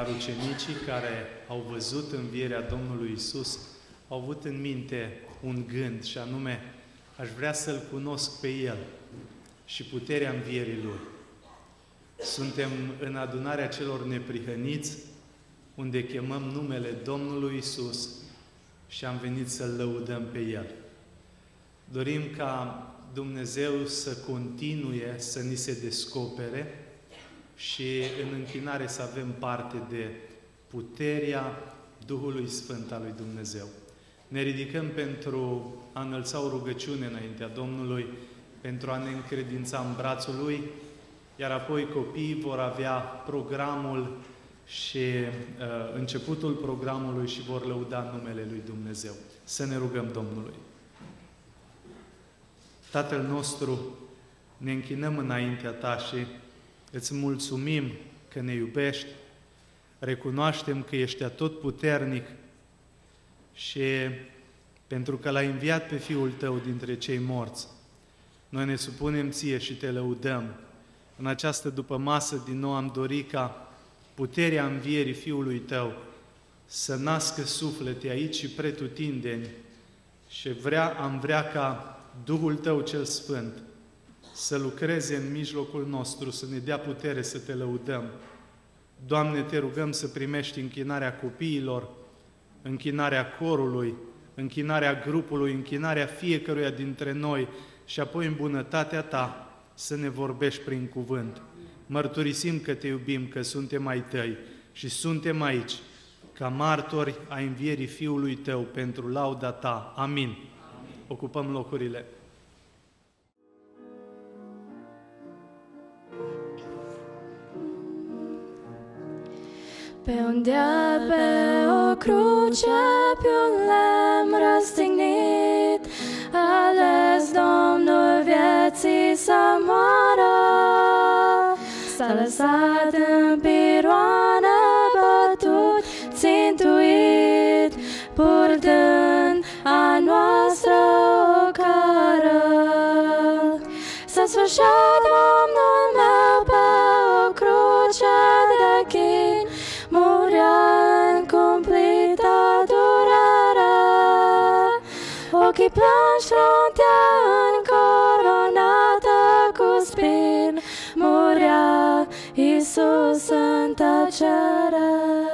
Iar ucenicii care au văzut învierea Domnului Isus au avut în minte un gând și anume, aș vrea să-L cunosc pe El și puterea învierii Lui. Suntem în adunarea celor neprihăniți, unde chemăm numele Domnului Isus și am venit să-L lăudăm pe El. Dorim ca Dumnezeu să continue să ni se descopere și în închinare să avem parte de puterea Duhului Sfânt al lui Dumnezeu. Ne ridicăm pentru a înălța o rugăciune înaintea Domnului, pentru a ne încredința în brațul Lui, iar apoi copiii vor avea programul și uh, începutul programului și vor lăuda numele Lui Dumnezeu. Să ne rugăm Domnului. Tatăl nostru, ne închinăm înaintea Ta și îți mulțumim că ne iubești, recunoaștem că ești atot puternic și pentru că L-ai înviat pe Fiul Tău dintre cei morți, noi ne supunem Ție și Te lăudăm. În această după masă din nou am dorit ca puterea învierii Fiului Tău să nască suflete aici și pretutindeni și vrea, am vrea ca Duhul Tău cel Sfânt să lucreze în mijlocul nostru, să ne dea putere să Te lăudăm. Doamne, Te rugăm să primești închinarea copiilor, închinarea corului, închinarea grupului, închinarea fiecăruia dintre noi și apoi în bunătatea Ta să ne vorbești prin cuvânt. Mărturisim că Te iubim, că suntem ai Tăi și suntem aici ca martori a învierii Fiului Tău pentru lauda Ta. Amin ocupăm locurile. Pe un deal, pe o cruce, pe un lemn răstignit, Ales Domnul vieții să moară. S-a lăsat în piroană bătut, țintuit, purtând a noastră o cară. S-a sfârșit Transfrontea încoronată cu spin Murea Iisus în tăcere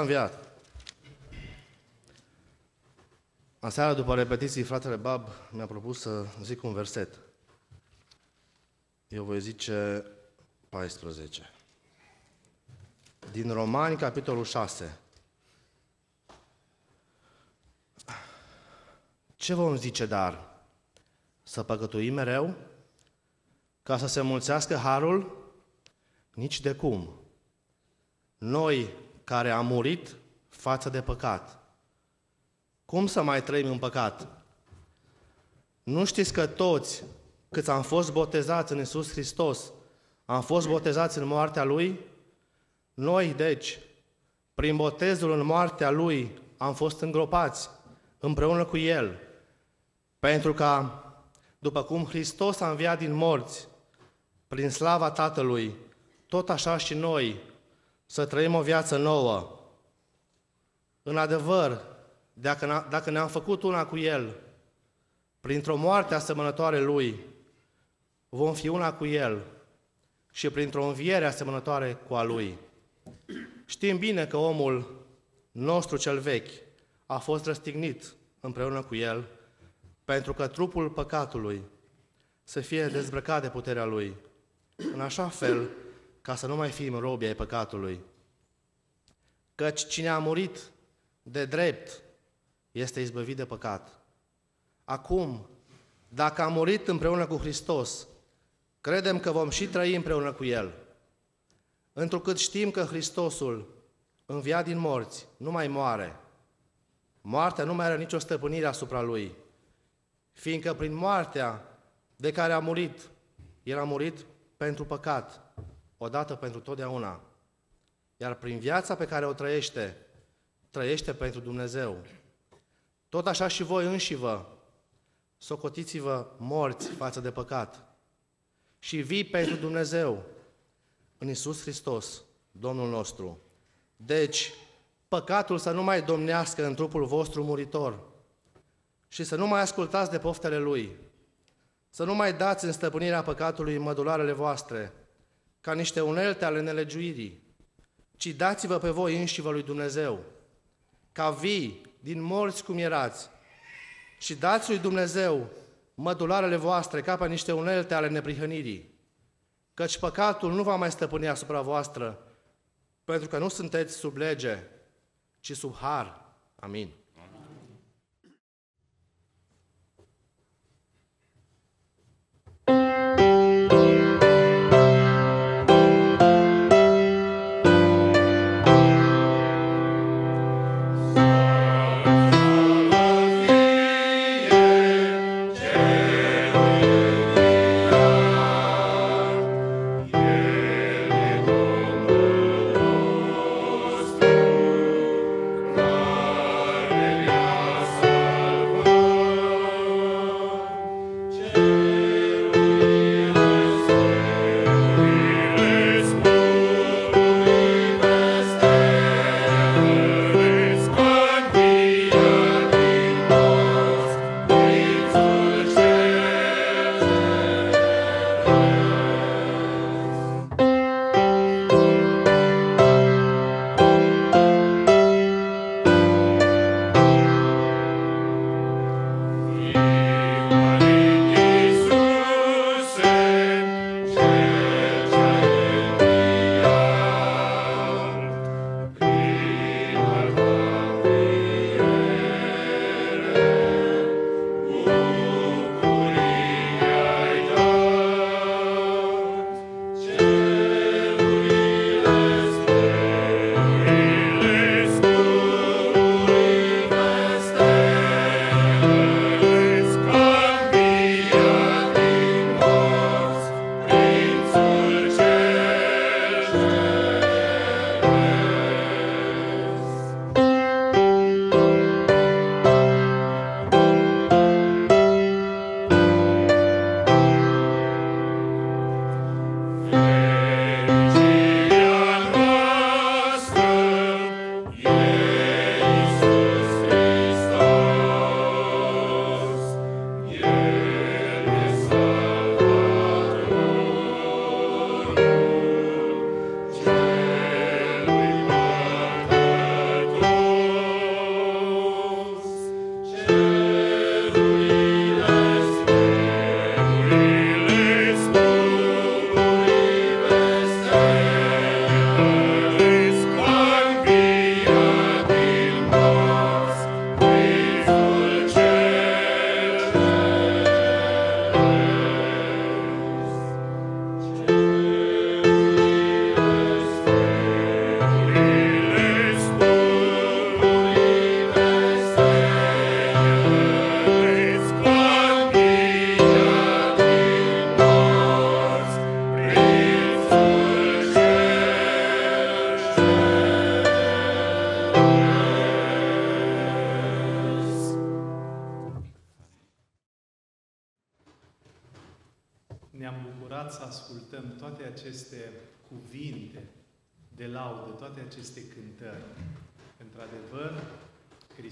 înviat. Aseară, după repetiții, fratele Bab mi-a propus să zic un verset. Eu voi zice 14. Din Romani, capitolul 6. Ce vom zice dar? Să păcătuim mereu? Ca să se mulțească harul? Nici de cum. Noi care am murit față de păcat. Cum să mai trăim în păcat? Nu știți că toți câți am fost botezați în Isus Hristos, am fost botezați în moartea Lui? Noi, deci, prin botezul în moartea Lui, am fost îngropați împreună cu El, pentru ca, după cum Hristos a înviat din morți, prin slava Tatălui, tot așa și noi să trăim o viață nouă. În adevăr, dacă, dacă ne-am făcut una cu El, printr-o moarte asemănătoare Lui, vom fi una cu El și printr-o înviere asemănătoare cu a Lui. Știm bine că omul nostru cel vechi a fost răstignit împreună cu El, pentru că trupul păcatului să fie dezbrăcat de puterea Lui, în așa fel ca să nu mai fim robi ai păcatului. Căci cine a murit de drept este izbăvit de păcat. Acum, dacă am murit împreună cu Hristos, credem că vom și trăi împreună cu El. Întrucât știm că Hristosul, înviat din morți, nu mai moare. Moartea nu mai are nicio stăpânire asupra Lui, fiindcă prin moartea de care a murit, El a murit pentru păcat, odată pentru totdeauna. Iar prin viața pe care o trăiește, trăiește pentru Dumnezeu. Tot așa și voi înși vă, socotiți-vă morți față de păcat și vii pentru Dumnezeu în Isus Hristos, Domnul nostru. Deci, păcatul să nu mai domnească în trupul vostru muritor și să nu mai ascultați de poftele Lui, să nu mai dați în stăpânirea păcatului mădularele voastre, ca niște unelte ale nelegiuirii, ci dați-vă pe voi înși vă lui Dumnezeu, ca vii din morți cum erați și dați lui Dumnezeu mădularele voastre ca pe niște unelte ale neprihănirii, căci păcatul nu va mai stăpâni asupra voastră, pentru că nu sunteți sub lege, ci sub har. Amin.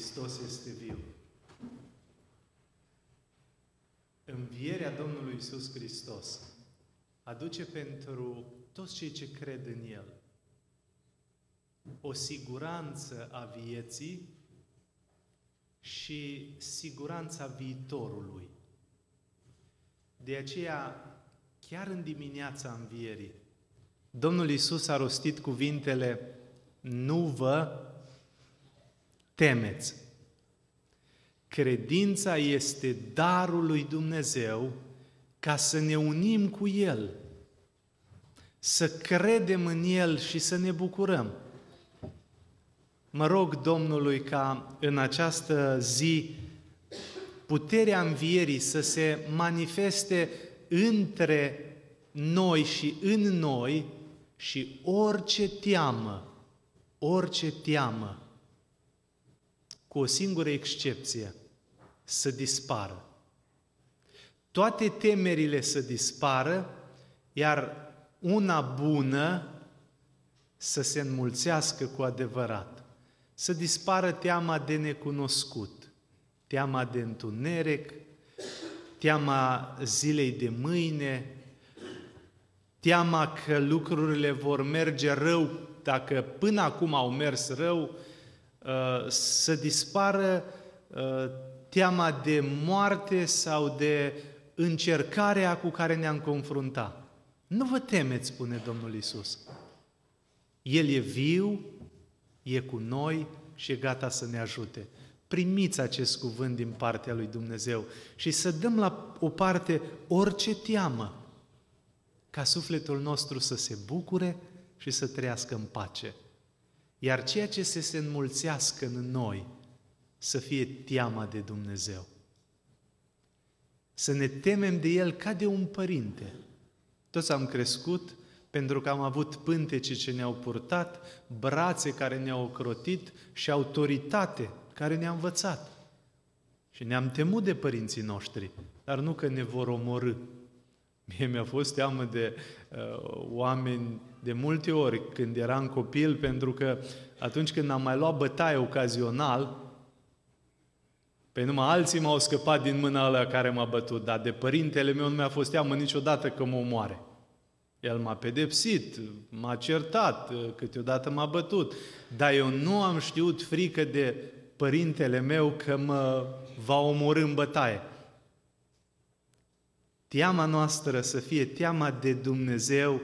Hristos este viu. Învierea Domnului Isus Hristos aduce pentru toți cei ce cred în El o siguranță a vieții și siguranța viitorului. De aceea, chiar în dimineața învierii, Domnul Isus a rostit cuvintele Nu vă temeți. Credința este darul lui Dumnezeu ca să ne unim cu El, să credem în El și să ne bucurăm. Mă rog Domnului ca în această zi puterea învierii să se manifeste între noi și în noi și orice teamă, orice teamă, cu o singură excepție, să dispară. Toate temerile să dispară, iar una bună să se înmulțească cu adevărat. Să dispară teama de necunoscut, teama de întuneric, teama zilei de mâine, teama că lucrurile vor merge rău dacă până acum au mers rău, uh, să dispară uh, teama de moarte sau de încercarea cu care ne-am confruntat. Nu vă temeți, spune Domnul Isus. El e viu, e cu noi și e gata să ne ajute. Primiți acest cuvânt din partea lui Dumnezeu și să dăm la o parte orice teamă, ca sufletul nostru să se bucure și să trăiască în pace. Iar ceea ce se se înmulțească în noi, să fie teama de Dumnezeu. Să ne temem de El ca de un părinte. Toți am crescut pentru că am avut pântece ce ne-au purtat, brațe care ne-au ocrotit și autoritate care ne-a învățat. Și ne-am temut de părinții noștri, dar nu că ne vor omorâ. Mie mi-a fost teamă de uh, oameni de multe ori când eram copil, pentru că atunci când am mai luat bătaie ocazional, pe numai alții m-au scăpat din mâna ăla care m-a bătut, dar de părintele meu nu mi-a fost teamă niciodată că mă omoare. El m-a pedepsit, m-a certat, câteodată m-a bătut, dar eu nu am știut frică de părintele meu că mă va omorâ în bătaie. Teama noastră să fie teama de Dumnezeu,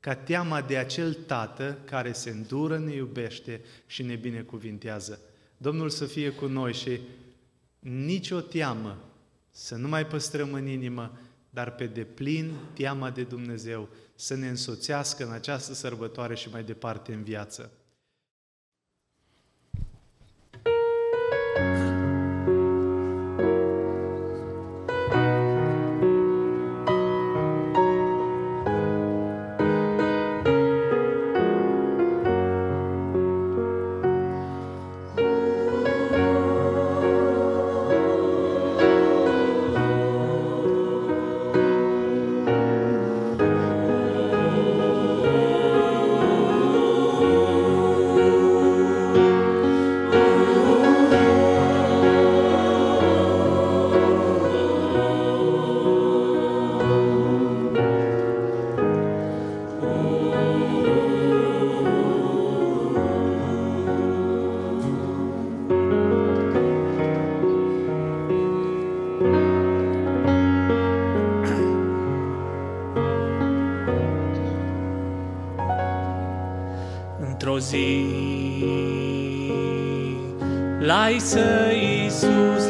ca teama de acel Tată care se îndură, ne iubește și ne binecuvintează. Domnul să fie cu noi și nicio teamă să nu mai păstrăm în inimă, dar pe deplin teama de Dumnezeu să ne însoțească în această sărbătoare și mai departe în viață.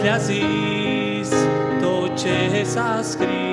Le-a zis Tot ce s-a scris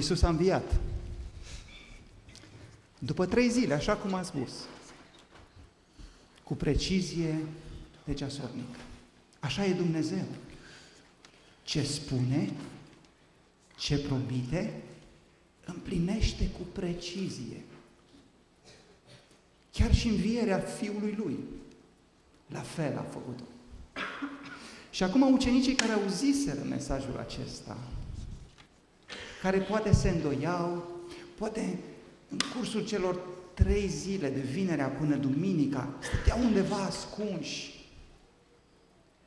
Și Domnul Isus a înviat. După trei zile, așa cum a spus, cu precizie de ceasornic. Așa e Dumnezeu. Ce spune, ce promite, împlinește cu precizie. Chiar și învierea Fiului Lui, la fel a făcut-o. Și acum ucenicii care auziseră mesajul acesta, care poate se îndoiau, poate în cursul celor trei zile, de vinerea până duminica, stăteau undeva ascunși.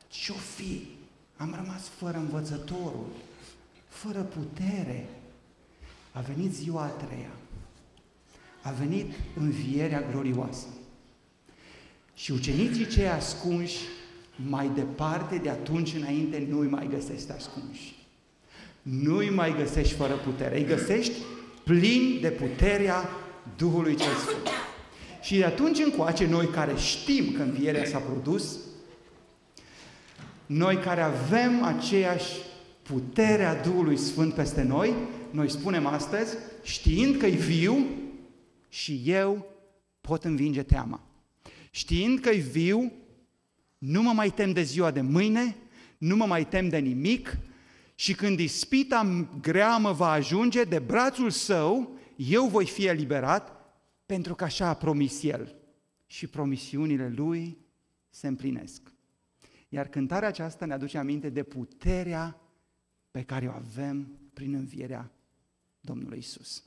Ce-o fi? Am rămas fără învățătorul, fără putere. A venit ziua a treia. A venit învierea glorioasă. Și ucenicii cei ascunși, mai departe de atunci înainte, nu-i mai găsești ascunși. Nu-i mai găsești fără putere, îi găsești plini de puterea Duhului cel Sfânt. Și de atunci încoace, noi care știm că învierea s-a produs, noi care avem aceeași putere a Duhului Sfânt peste noi, noi spunem astăzi, știind că e viu și eu pot învinge teama. Știind că e viu, nu mă mai tem de ziua de mâine, nu mă mai tem de nimic și când ispita grea mă va ajunge, de brațul său eu voi fi eliberat pentru că așa a promis el. Și promisiunile lui se împlinesc. Iar cântarea aceasta ne aduce aminte de puterea pe care o avem prin învierea Domnului Isus.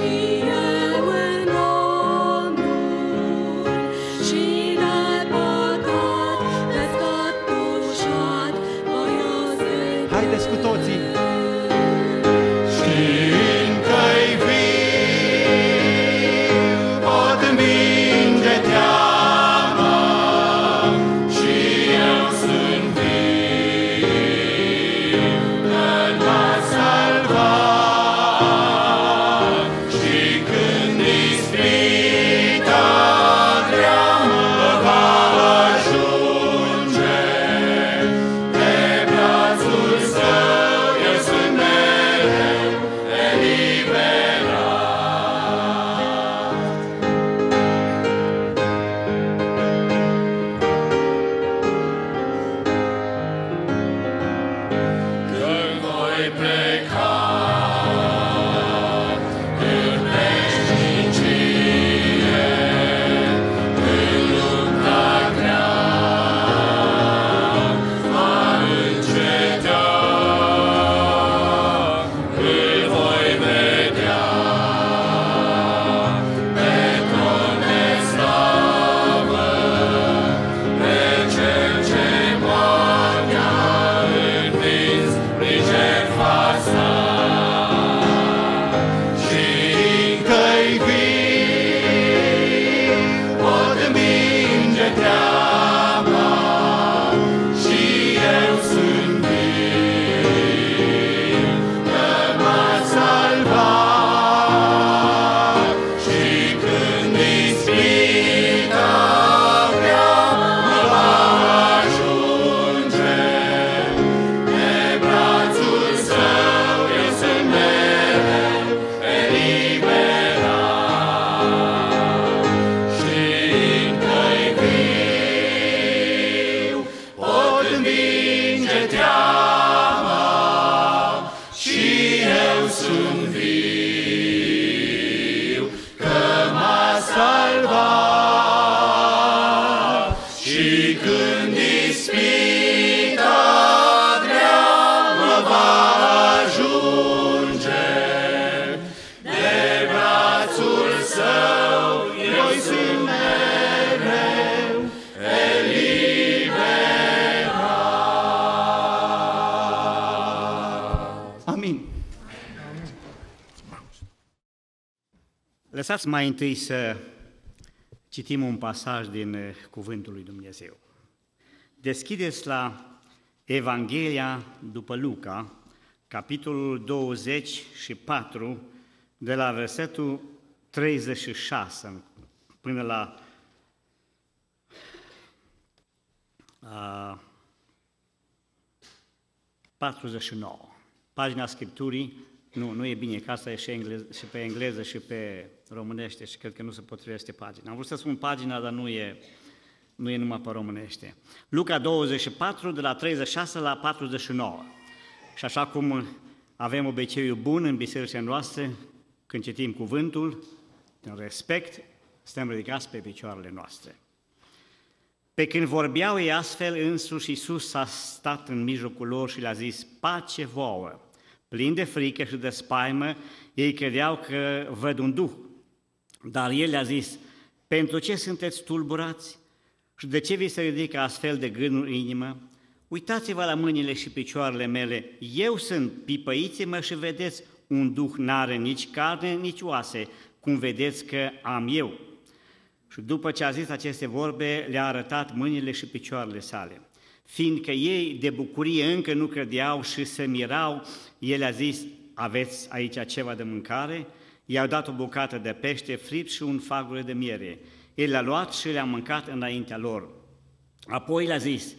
me. Lăsați mai întâi să citim un pasaj din eh, Cuvântul lui Dumnezeu. Deschideți la Evanghelia după Luca, capitolul 24, de la versetul 36 până la a, 49. Pagina Scripturii, nu, nu e bine, că asta e și, englez, și pe engleză și pe românește și cred că nu se potrivește pagina. Am vrut să spun pagina, dar nu e, nu e numai pe românește. Luca 24, de la 36 la 49. Și așa cum avem obiceiul bun în bisericile noastre, când citim cuvântul, în respect, stăm ridicați pe picioarele noastre. Pe când vorbeau ei astfel, însuși Iisus a stat în mijlocul lor și le-a zis, pace vouă! Plin de frică și de spaimă, ei credeau că văd un duh. Dar El le-a zis, pentru ce sunteți tulburați? Și de ce vi se ridică astfel de gânduri în inimă? Uitați-vă la mâinile și picioarele mele, eu sunt, pipăiți-mă și vedeți, un duh n-are nici carne, nici oase, cum vedeți că am eu. Și după ce a zis aceste vorbe, le-a arătat mâinile și picioarele sale. Fiindcă ei de bucurie încă nu credeau și se mirau, el a zis, aveți aici ceva de mâncare? I-au dat o bucată de pește fript și un fagure de miere. El le-a luat și le-a mâncat înaintea lor. Apoi le-a zis,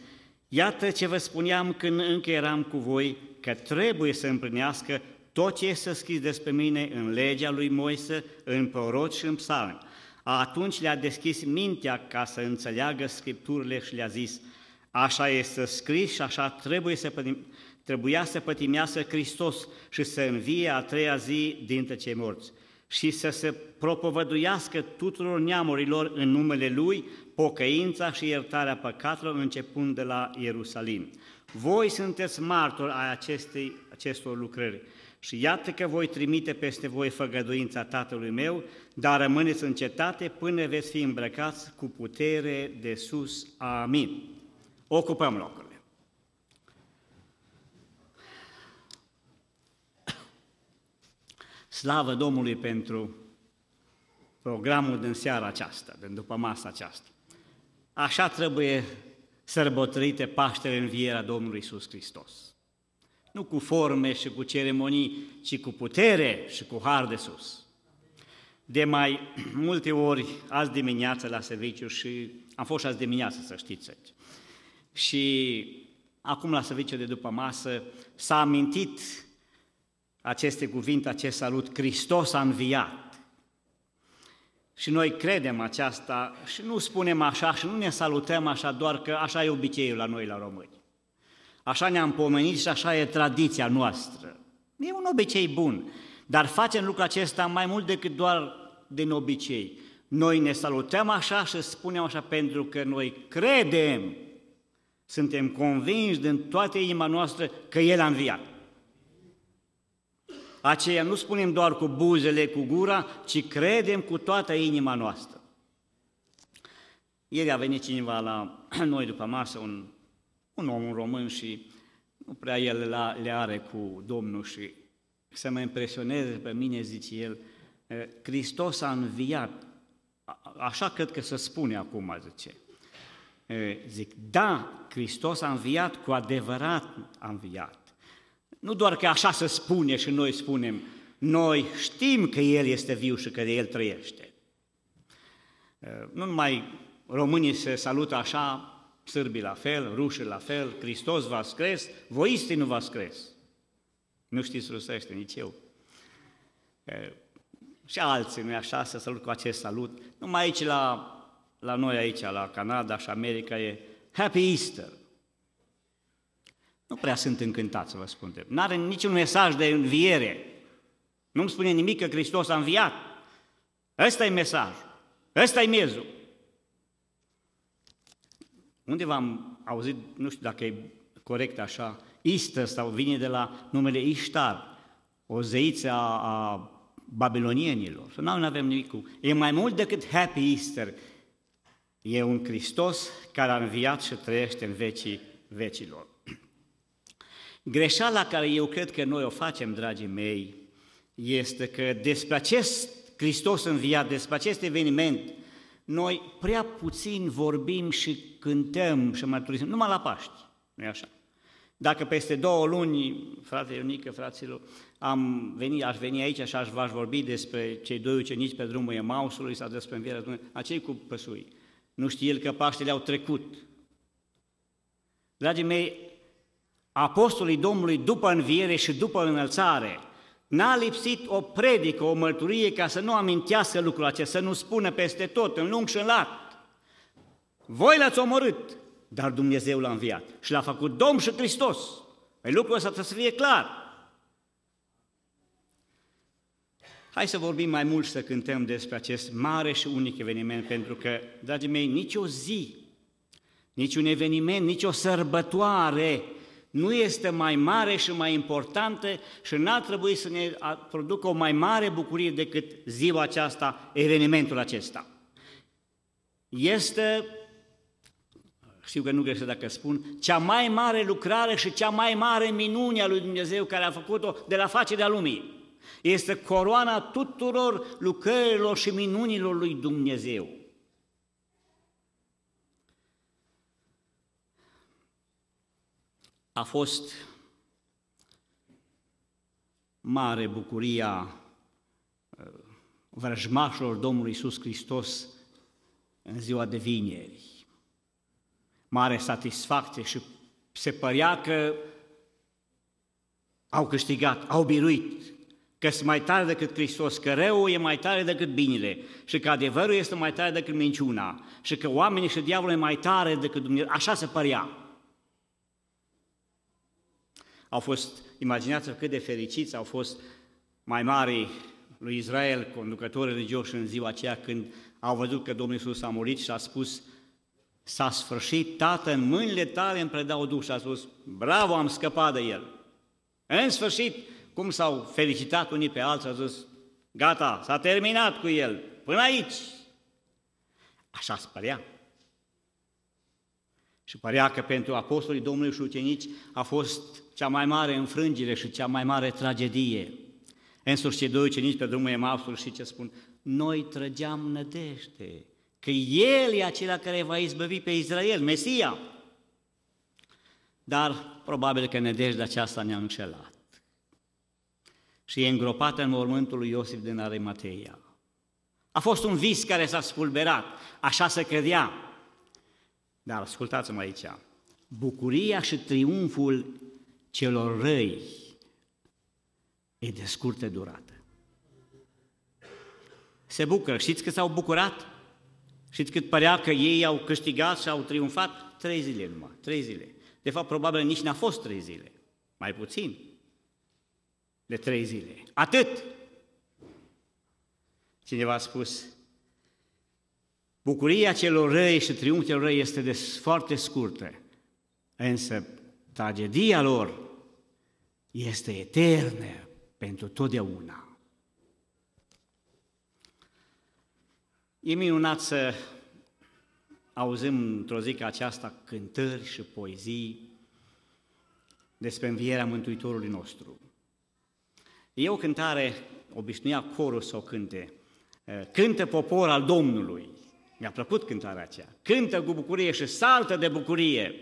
iată ce vă spuneam când încă eram cu voi, că trebuie să împlinească tot ce este scris despre mine în legea lui Moise, în proroci și în psalmi. Atunci le-a deschis mintea ca să înțeleagă Scripturile și le-a zis, așa este scris și așa trebuie să pătim, trebuia să pătimească Hristos și să învie a treia zi dintre cei morți și să se propovăduiască tuturor neamurilor în numele Lui pocăința și iertarea păcatelor începând de la Ierusalim. Voi sunteți martori ai acestei, acestor lucrări. Și iată că voi trimite peste voi făgăduința Tatălui meu, dar rămâneți în cetate până veți fi îmbrăcați cu putere de sus. Amin. Ocupăm locurile. Slavă Domnului pentru programul din seara aceasta, din după masa aceasta. Așa trebuie sărbătorite Paștele Învierea Domnului Iisus Hristos. Nu cu forme și cu ceremonii, ci cu putere și cu har de sus. De mai multe ori, azi dimineață la serviciu și am fost și azi dimineață, să știți. Și acum la serviciu de după masă s-a amintit aceste cuvinte, acest salut, Hristos a înviat. Și noi credem aceasta și nu spunem așa și nu ne salutăm așa doar că așa e obiceiul la noi la români. Așa ne-am pomenit și așa e tradiția noastră. E un obicei bun, dar facem lucrul acesta mai mult decât doar din obicei. Noi ne salutăm așa și spunem așa pentru că noi credem, suntem convinși din toată inima noastră că El a înviat. Aceea nu spunem doar cu buzele, cu gura, ci credem cu toată inima noastră. Ieri a venit cineva la noi după masă, un un om român și nu prea el le are cu Domnul și să mă impresioneze pe mine, zice el, Hristos a înviat, așa cred că se spune acum, zice. Zic, da, Hristos a înviat, cu adevărat a înviat. Nu doar că așa se spune și noi spunem, noi știm că El este viu și că El trăiește. Nu numai românii se salută așa, sârbii la fel, rușii la fel, Hristos va scres, voi istinu va scres. Nu știți rusește, nici eu. E, și alții, nu așa, să salut cu acest salut. Numai aici, la, la noi aici, la Canada și America, e Happy Easter. Nu prea sunt încântat să vă spun. Nu are niciun mesaj de înviere. Nu-mi spune nimic că Hristos a înviat. Ăsta e mesaj. Ăsta e miezul. Undeva am auzit, nu știu dacă e corect așa, Easter sau vine de la numele Ishtar, o zeiță a, a babilonienilor. Să nu avem nimic cu... E mai mult decât Happy Easter. E un Hristos care a înviat și trăiește în vecii vecilor. Greșeala care eu cred că noi o facem, dragii mei, este că despre acest Hristos înviat, despre acest eveniment, noi prea puțin vorbim și cântăm și mărturisim, numai la Paști, nu așa? Dacă peste două luni, frate Ionică, fraților, am venit, aș veni aici și aș v-aș vorbi despre cei doi ucenici pe drumul Emausului sau despre învierea Dumnezeu, acei cu păsui. Nu știe el că Paștele au trecut. Dragii mei, apostolii Domnului după înviere și după înălțare, n-a lipsit o predică, o mărturie ca să nu amintească lucrul acesta, să nu spună peste tot, în lung și în lat. Voi l-ați omorât, dar Dumnezeu l-a înviat și l-a făcut Domn și Hristos. Păi lucrul ăsta trebuie să fie clar. Hai să vorbim mai mult și să cântăm despre acest mare și unic eveniment, pentru că, dragii mei, nici o zi, nici un eveniment, nici o sărbătoare nu este mai mare și mai importantă și n-ar trebui să ne producă o mai mare bucurie decât ziua aceasta, evenimentul acesta. Este, știu că nu greșesc dacă spun, cea mai mare lucrare și cea mai mare minune a lui Dumnezeu care a făcut-o de la facerea lumii. Este coroana tuturor lucrărilor și minunilor lui Dumnezeu. A fost mare bucuria uh, vrăjmașilor Domnului Iisus Hristos în ziua de vineri. Mare satisfacție și se părea că au câștigat, au biruit, că sunt mai tare decât Hristos, că răul e mai tare decât binele și că adevărul este mai tare decât minciuna și că oamenii și diavolul e mai tare decât Dumnezeu. Așa se părea. Au fost, imaginați-vă cât de fericiți au fost mai mari lui Israel, conducători religioși în ziua aceea când au văzut că Domnul Iisus a murit și a spus S-a sfârșit, Tată, în mâinile tale îmi predau Duh și a spus, bravo, am scăpat de el. În sfârșit, cum s-au felicitat unii pe alții, au zis, gata, s-a terminat cu el, până aici. Așa se părea. Și părea că pentru apostolii Domnului și ucenici a fost cea mai mare înfrângere și cea mai mare tragedie. Însuși cei doi ucenici pe drumul Emausul și ce spun? Noi trăgeam nădejde că El e acela care va izbăvi pe Israel, Mesia. Dar probabil că nădejdea aceasta ne-a înșelat și e îngropată în mormântul lui Iosif din Arimateia. A fost un vis care s-a spulberat, așa se credea. Dar ascultați-mă aici, bucuria și triumful celor răi e de scurtă durată. Se bucură. Știți că s-au bucurat? Știți cât părea că ei au câștigat și au triumfat? Trei zile numai, trei zile. De fapt, probabil nici n-a fost trei zile, mai puțin de trei zile. Atât! Cineva a spus, bucuria celor răi și triumful celor răi este de foarte scurtă, însă tragedia lor este eternă pentru totdeauna. E minunat să auzim într-o zi ca aceasta cântări și poezii despre învierea Mântuitorului nostru. E o cântare, obișnuia corul să o cânte. Cântă popor al Domnului. Mi-a plăcut cântarea aceea. Cântă cu bucurie și saltă de bucurie.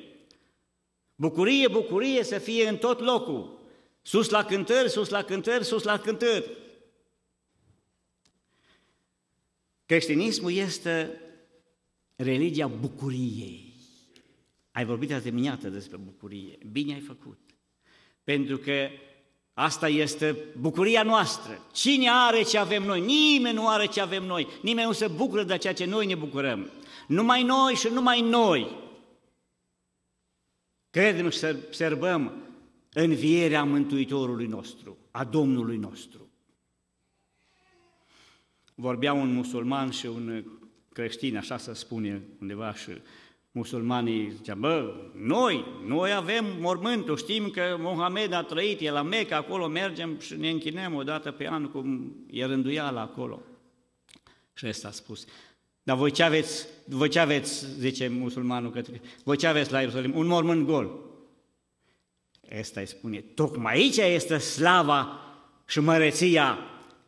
Bucurie, bucurie să fie în tot locul. Sus la cântări, sus la cântări, sus la cântări. Creștinismul este religia bucuriei. Ai vorbit azi dimineață despre bucurie. Bine ai făcut. Pentru că Asta este bucuria noastră. Cine are ce avem noi? Nimeni nu are ce avem noi. Nimeni nu se bucură de ceea ce noi ne bucurăm. Numai noi și numai noi. Credem și să observăm învierea Mântuitorului nostru, a Domnului nostru. Vorbea un musulman și un creștin, așa să spune undeva și musulmanii zicea, bă, noi, noi avem mormântul, știm că Mohamed a trăit, e la Meca, acolo mergem și ne închinăm o dată pe an, cum e rânduiala acolo. Și ăsta a spus, dar voi ce aveți, voi ce aveți, zice musulmanul către, voi ce aveți la Ierusalim? Un mormânt gol. Ăsta îi spune, tocmai aici este slava și măreția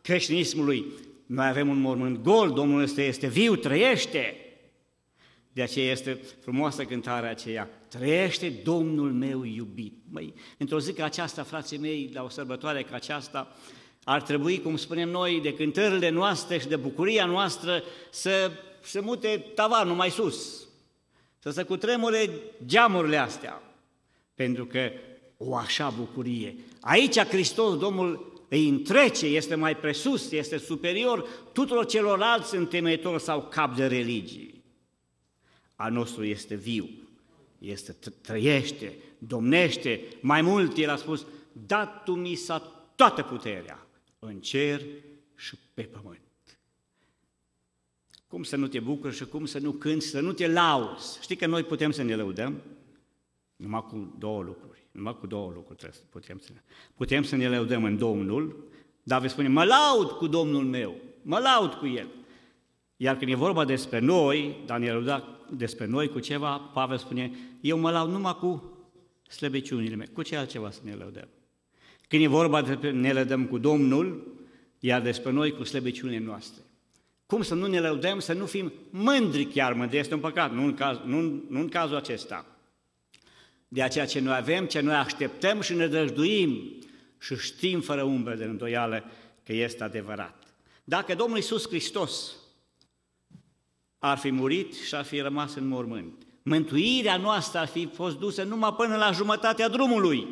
creștinismului, Noi avem un mormânt gol, Domnul este, este viu, trăiește. De aceea este frumoasă cântarea aceea. Trăiește Domnul meu iubit. Măi, într-o zi ca aceasta, frații mei, la o sărbătoare ca aceasta, ar trebui, cum spunem noi, de cântările noastre și de bucuria noastră să se mute tavanul mai sus, să se cutremure geamurile astea, pentru că o așa bucurie. Aici Hristos, Domnul, îi întrece, este mai presus, este superior tuturor celorlalți întemeitori sau cap de religii. A nostru este viu, este trăiește, domnește, mai mult el a spus, dat tu mi s toată puterea, în cer și pe pământ. Cum să nu te bucuri și cum să nu cânti, să nu te lauzi. Știi că noi putem să ne lăudăm? Numai cu două lucruri. Numai cu două lucruri trebuie, putem să ne... Putem să ne lăudăm în Domnul, David spune, mă laud cu Domnul meu, mă laud cu El. Iar când e vorba despre noi, Daniel lăuda despre noi cu ceva, Pavel spune, eu mă laud numai cu slăbiciunile mele, cu ce altceva să ne lăudăm. Când e vorba de ne lăudăm cu Domnul, iar despre noi cu slăbiciunile noastre. Cum să nu ne lăudăm, să nu fim mândri chiar, mândri este un păcat, nu în, caz, nu, nu în cazul acesta. De aceea ce noi avem, ce noi așteptăm și ne dăjduim și știm fără umbră de îndoială că este adevărat. Dacă Domnul Iisus Hristos ar fi murit și ar fi rămas în mormânt, mântuirea noastră ar fi fost dusă numai până la jumătatea drumului.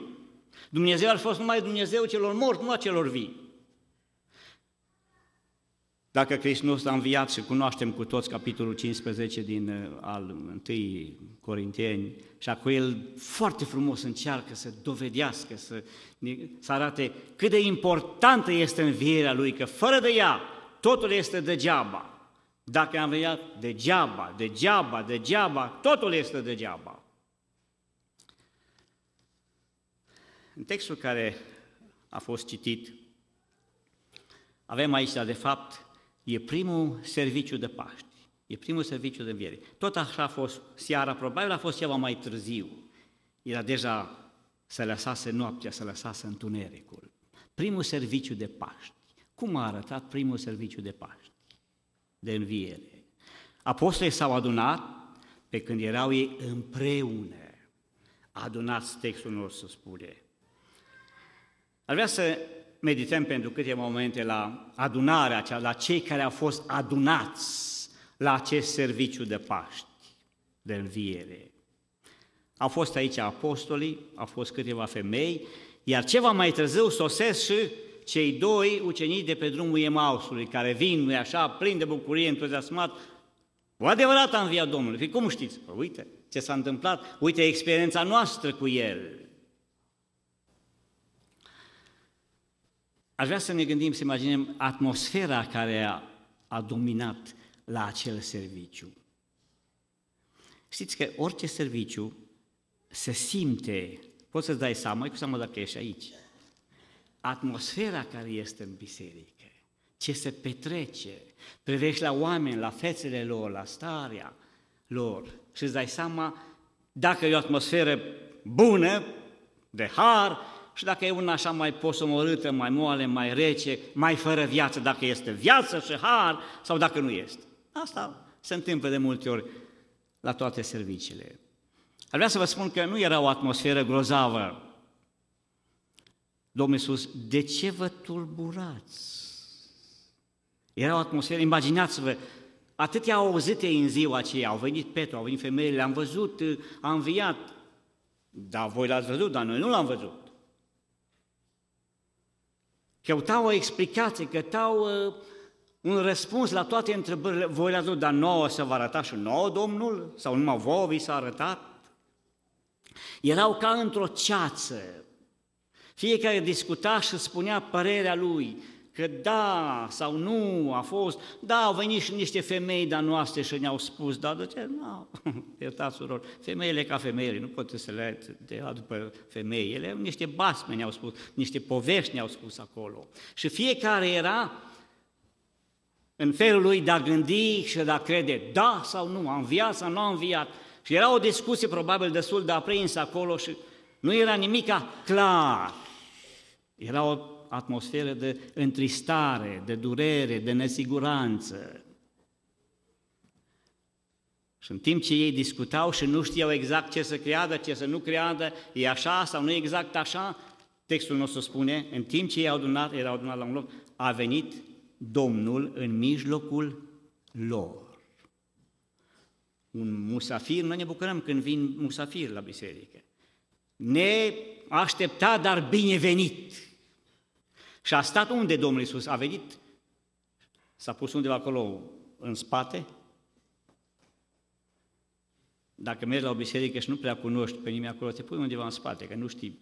Dumnezeu ar fi fost numai Dumnezeu celor morți, nu a celor vii. Dacă Hristos a înviat și cunoaștem cu toți capitolul 15 din uh, al 1 Corinteni, și acolo el foarte frumos încearcă să dovedească, să, să arate cât de importantă este învierea lui, că fără de ea totul este degeaba. Dacă am înviat, degeaba, degeaba, degeaba, totul este degeaba. În textul care a fost citit, avem aici, de fapt, E primul serviciu de Paști, e primul serviciu de înviere. Tot așa a fost seara, probabil a fost ceva mai târziu. Era deja, să lăsase noaptea, să lăsase întunericul. Primul serviciu de Paști. Cum a arătat primul serviciu de Paști? De înviere. Apostolii s-au adunat pe când erau ei împreună. Adunați textul nostru, spune. Ar vrea să medităm pentru câteva momente la adunarea aceea, la cei care au fost adunați la acest serviciu de Paști, de înviere. Au fost aici apostolii, au fost câteva femei, iar ceva mai târziu sosesc și cei doi ucenici de pe drumul Emausului, care vin, nu așa, plin de bucurie, entuziasmat, cu adevărat a înviat Domnul. Și cum știți? Păi uite ce s-a întâmplat, uite experiența noastră cu El. Aș vrea să ne gândim, să imaginăm atmosfera care a, a dominat la acel serviciu. Știți că orice serviciu se simte, poți să-ți dai seama, cu seama dacă ești aici, atmosfera care este în biserică, ce se petrece, privești la oameni, la fețele lor, la starea lor și îți dai seama dacă e o atmosferă bună, de har, și dacă e una așa mai posomorâtă, mai moale, mai rece, mai fără viață, dacă este viață și har sau dacă nu este. Asta se întâmplă de multe ori la toate serviciile. Ar vrea să vă spun că nu era o atmosferă grozavă. Domnul Iisus, de ce vă tulburați? Era o atmosferă, imaginați-vă, atâtea auzite în ziua aceea, au venit Petru, au venit femeile, le-am văzut, a înviat. Da, voi l-ați văzut, dar noi nu l-am văzut. Căutau o explicație, căutau uh, un răspuns la toate întrebările. Voi le dar nouă să vă arăta și nouă Domnul? Sau numai vouă vi s-a arătat? Erau ca într-o ceață. Fiecare discuta și spunea părerea lui că da sau nu a fost, da, au venit și niște femei de noastre și ne-au spus, da, de ce? Nu, iertați rog, femeile ca femeile, nu pot să le ia după femei, ele niște basme ne-au spus, niște povești ne-au spus acolo. Și fiecare era în felul lui de a gândi și de a crede, da sau nu, a înviat sau nu a înviat. Și era o discuție probabil destul de aprinsă acolo și nu era nimica clar. Era o atmosferă de întristare, de durere, de nesiguranță. Și în timp ce ei discutau și nu știau exact ce să creadă, ce să nu creadă, e așa sau nu e exact așa, textul nostru spune, în timp ce ei au adunat, erau adunat la un loc, a venit Domnul în mijlocul lor. Un musafir, noi ne bucurăm când vin musafiri la biserică. Ne aștepta, dar binevenit. Și a stat unde Domnul Iisus? A venit, s-a pus undeva acolo în spate, dacă mergi la o biserică și nu prea cunoști pe nimeni acolo, te pui undeva în spate, că nu știi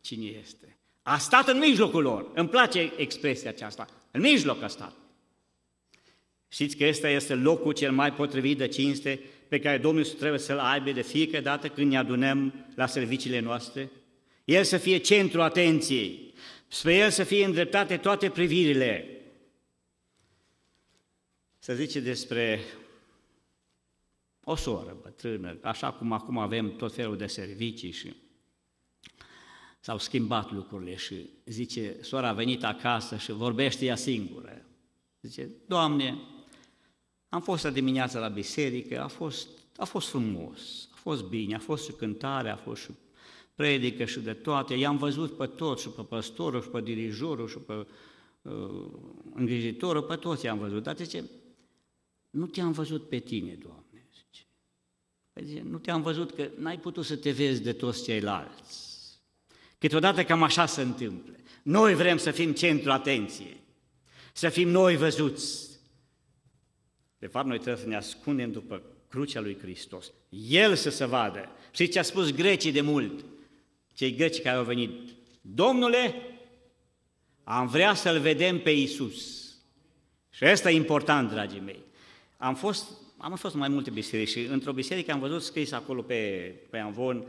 cine este. A stat în mijlocul lor. Îmi place expresia aceasta. În mijloc a stat. Știți că ăsta este locul cel mai potrivit de cinste pe care Domnul trebuie să-l aibă de fiecare dată când ne adunăm la serviciile noastre? El să fie centru atenției, spre El să fie îndreptate toate privirile. Să zice despre o soră bătrână, așa cum acum avem tot felul de servicii și s-au schimbat lucrurile și zice, sora a venit acasă și vorbește ea singură. Zice, Doamne, am fost dimineața la biserică, a fost, a fost frumos, a fost bine, a fost și cântare, a fost și predică și de toate. I-am văzut pe toți, și pe păstorul, și pe dirijorul, și pe uh, îngrijitorul, pe toți i-am văzut. Dar zice, nu te-am văzut pe tine, Doamne. Zice. Păi zice, nu te-am văzut că n-ai putut să te vezi de toți ceilalți. Câteodată cam așa se întâmplă. Noi vrem să fim centru atenției, să fim noi văzuți. De fapt, noi trebuie să ne ascundem după crucea lui Hristos. El să se vadă. Și ce a spus grecii de mult, cei greci care au venit, Domnule, am vrea să-L vedem pe Isus. Și asta e important, dragii mei. Am fost, am fost în mai multe biserici și într-o biserică am văzut scris acolo pe, pe Anvon,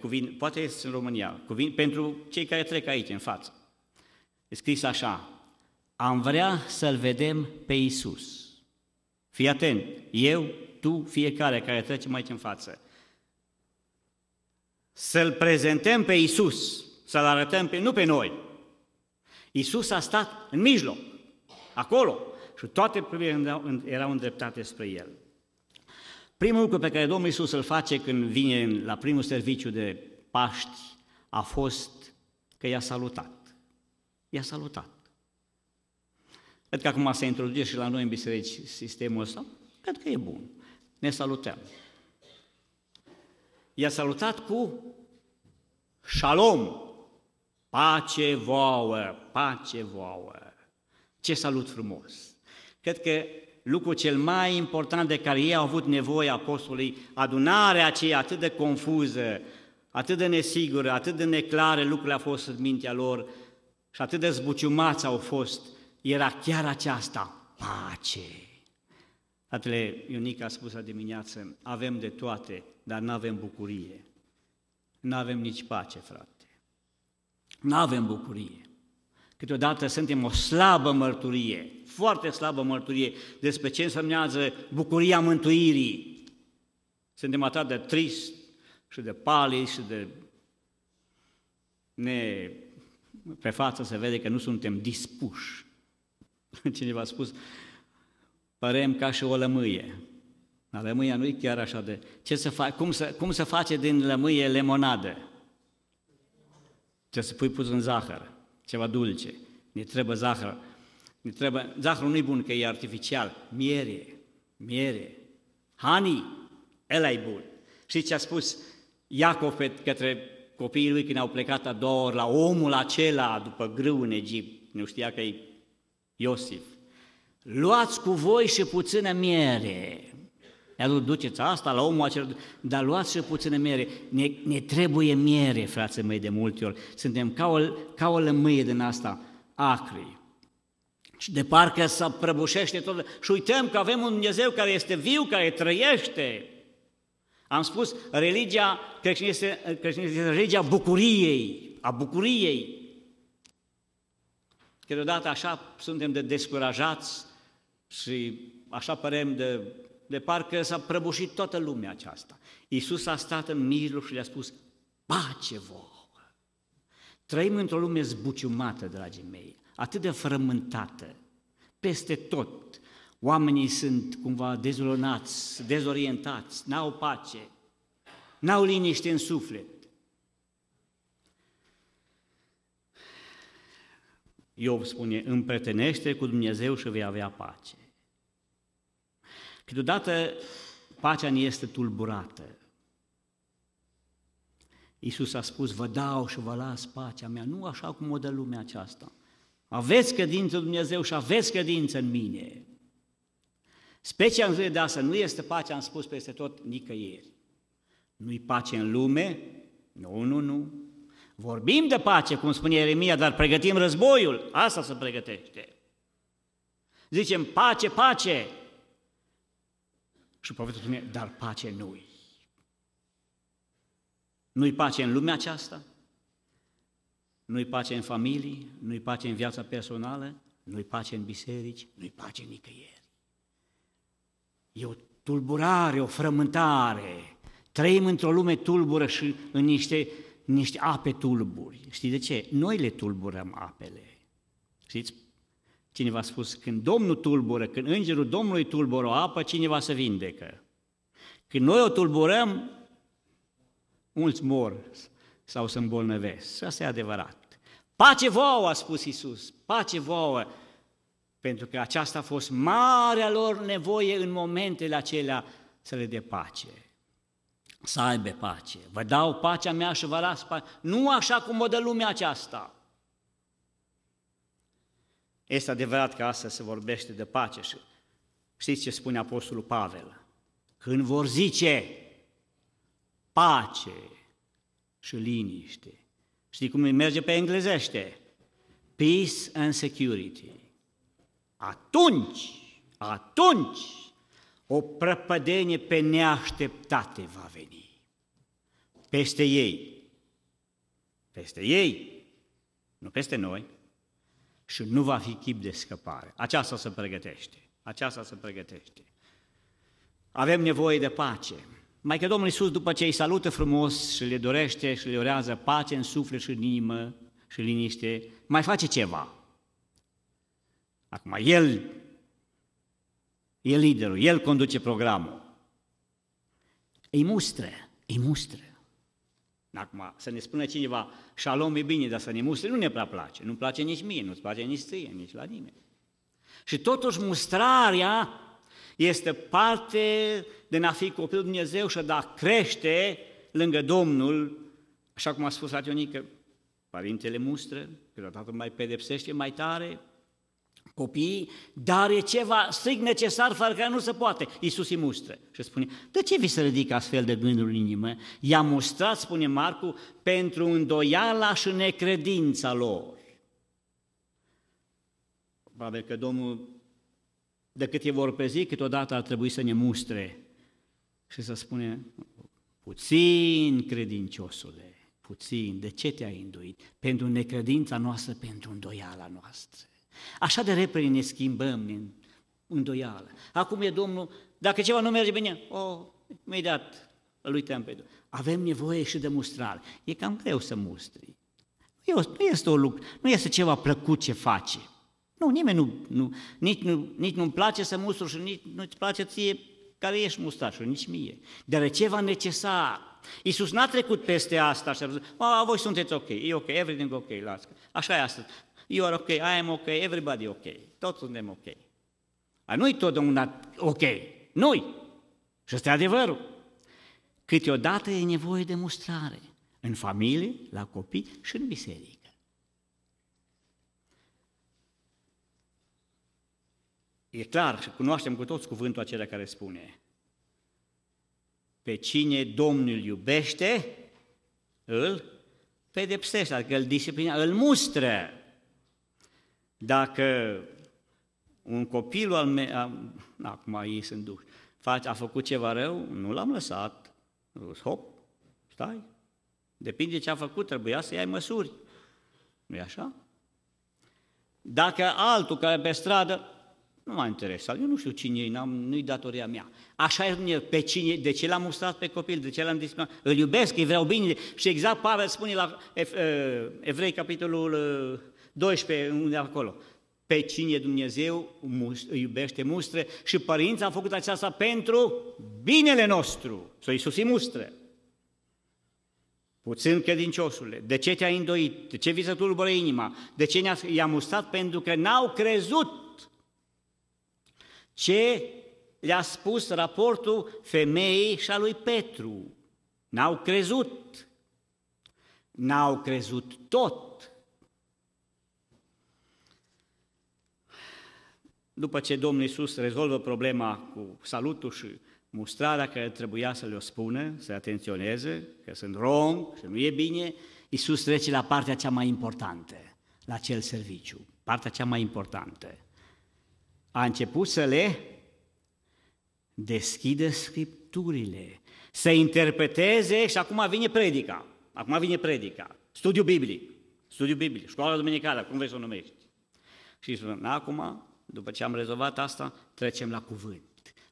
cuvinte, poate este în România, cuvinte, pentru cei care trec aici, în față. E scris așa, am vrea să-L vedem pe Isus. Fii atent, eu, tu, fiecare care trece aici în față. Să-L prezentăm pe Isus, să-L arătăm pe, nu pe noi. Isus a stat în mijloc, acolo, și toate privirile erau îndreptate spre El. Primul lucru pe care Domnul Iisus îl face când vine la primul serviciu de Paști a fost că i-a salutat. I-a salutat. Cred că acum se introduce și la noi în biserici sistemul ăsta. Cred că e bun. Ne salutăm. I-a salutat cu shalom, pace vouă, pace vouă. Ce salut frumos! Cred că lucrul cel mai important de care ei au avut nevoie apostolii, adunarea aceea atât de confuză, atât de nesigură, atât de neclare lucrurile au fost în mintea lor și atât de zbuciumați au fost, era chiar aceasta, pace. Fratele Ionica a spus la dimineață, avem de toate, dar nu avem bucurie. Nu avem nici pace, frate. Nu avem bucurie. Câteodată suntem o slabă mărturie, foarte slabă mărturie despre ce însemnează bucuria mântuirii. Suntem atât de trist și de pali și de ne pe față se vede că nu suntem dispuși. Cineva a spus, părem ca și o lămâie. Dar lămâia nu e chiar așa de... Ce să fac, cum, să, cum să face din lămâie lemonadă? Ce să pui puțin zahăr ceva dulce, ne trebuie zahăr. Ne trebuie, zahărul nu e bun că e artificial, miere, miere, honey, ăla e bun. Și ce a spus Iacov către copiii lui când au plecat a doua ori la omul acela după grâu în Egipt, nu știa că e Iosif. Luați cu voi și puțină miere. Ne duceți asta la omul acela, dar luați și puțină miere. Ne, ne trebuie miere, frații mei, de multe ori. Suntem ca o, ca o lămâie din asta, acri. Și de parcă să prăbușește tot. Și uităm că avem un Dumnezeu care este viu, care trăiește. Am spus, religia creștinistă este, este religia bucuriei, a bucuriei. Câteodată așa suntem de descurajați și așa părem de de parcă s-a prăbușit toată lumea aceasta. Iisus a stat în mijloc și le-a spus, pace vouă! Trăim într-o lume zbuciumată, dragii mei, atât de frământată, peste tot. Oamenii sunt cumva dezolonați, dezorientați, n-au pace, n-au liniște în suflet. Iov spune, împretenește cu Dumnezeu și vei avea pace. Câteodată pacea ne este tulburată. Iisus a spus, vă dau și vă las pacea mea, nu așa cum o dă lumea aceasta. Aveți credință în Dumnezeu și aveți credință în mine. Specia în zilele de asta nu este pacea, am spus peste tot, nicăieri. Nu-i pace în lume? Nu, nu, nu. Vorbim de pace, cum spune Ieremia, dar pregătim războiul. Asta se pregătește. Zicem pace, pace. Și profetul spune, dar pace nu-i. Nu-i pace în lumea aceasta, nu-i pace în familii, nu-i pace în viața personală, nu-i pace în biserici, nu-i pace nicăieri. E o tulburare, o frământare. Trăim într-o lume tulbură și în niște, niște ape tulburi. Știți de ce? Noi le tulburăm apele. Știți? Cineva a spus, când Domnul tulbură, când îngerul Domnului tulbură o apă, cineva se vindecă. Când noi o tulburăm, mulți mor sau se îmbolnăvesc. Și asta e adevărat. Pace vouă, a spus Isus, pace vouă, pentru că aceasta a fost marea lor nevoie în momentele acelea să le dea pace. Să aibă pace. Vă dau pacea mea și vă las pace. Nu așa cum o dă lumea aceasta. Este adevărat că astăzi se vorbește de pace și știți ce spune Apostolul Pavel? Când vor zice pace și liniște. Știi cum merge pe englezește? Peace and security. Atunci, atunci, o prăpădenie pe neașteptate va veni. Peste ei. Peste ei, nu peste noi. Și nu va fi chip de scăpare. Aceasta se pregătește. Aceasta se pregătește. Avem nevoie de pace. Mai că Domnul Iisus, după ce îi salută frumos și le dorește și le urează pace în suflet și în inimă și liniște, mai face ceva. Acum, El e liderul, El conduce programul. Îi mustră, îi mustră. Acum, să ne spună cineva, șalom e bine, dar să ne mustre nu ne prea place. Nu-mi place nici mie, nu-ți place nici ție, nici la nimeni. Și totuși mustrarea este parte de a fi copilul Dumnezeu și de a crește lângă Domnul, așa cum a spus Ationică, părintele mustră, câteodată mai pedepsește mai tare, copiii, dar e ceva strict necesar fără care nu se poate. Iisus îi mustră și spune, de ce vi se ridică astfel de gânduri în inimă? I-a mustrat, spune Marcu, pentru îndoiala și necredința lor. Probabil că Domnul de câte vor pe zi, câteodată ar trebui să ne mustre și să spune, puțin credinciosule, puțin, de ce te-ai înduit? Pentru necredința noastră, pentru îndoiala noastră. Așa de repede ne schimbăm în îndoială. Acum e Domnul, dacă ceva nu merge bine, o, oh, imediat îl uităm pe Domnul. Avem nevoie și de mustrare. E cam greu să mustri. Nu este, o lucru, nu este ceva plăcut ce face. Nu, nimeni nu, nu nici, nu, nici nu-mi place să mustru și nici nu-ți place ție care ești mustașul, nici mie. Dar e ceva necesar. Iisus n-a trecut peste asta și a zis, voi sunteți ok, e ok, everything ok, lasă. Așa e astăzi. You are ok, I am ok, everybody ok. Toți suntem ok. A nu-i totdeauna ok. Nu-i. Și ăsta e adevărul. Câteodată e nevoie de mustrare. În familie, la copii și în biserică. E clar și cunoaștem cu toți cuvântul acela care spune pe cine Domnul iubește, îl pedepsește, adică îl disciplinează, îl mustră. Dacă un copil al meu, acum ei sunt duși, a făcut ceva rău, nu l-am lăsat, hop, stai, depinde ce a făcut, trebuia să iei măsuri. nu e așa? Dacă altul care pe stradă nu m-a interesat, eu nu știu cine e, n-am, nu-i datoria mea. Așa e pe cine, de ce l-am mustrat pe copil, de ce l-am disciplinat, îl iubesc, îi vreau bine. Și exact Pavel spune la Evrei, capitolul 12, unde acolo, pe cine Dumnezeu îi iubește mustre și părinții au făcut aceasta pentru binele nostru, să îi susi mustre. Puțin credinciosule, de ce te-ai îndoit, de ce vi se tulbură inima, de ce i-a mustat? Pentru că n-au crezut ce le-a spus raportul femeii și a lui Petru. N-au crezut. N-au crezut tot. După ce Domnul Iisus rezolvă problema cu salutul și mustrarea care trebuia să le-o spună, să atenționeze, că sunt wrong, că nu e bine, Iisus trece la partea cea mai importantă, la cel serviciu, partea cea mai importantă. A început să le deschidă Scripturile, să interpreteze și acum vine predica, acum vine predica, studiu biblic, studiu biblic, școala duminicală, cum vrei să o numești. Și spune, acum, după ce am rezolvat asta, trecem la cuvânt.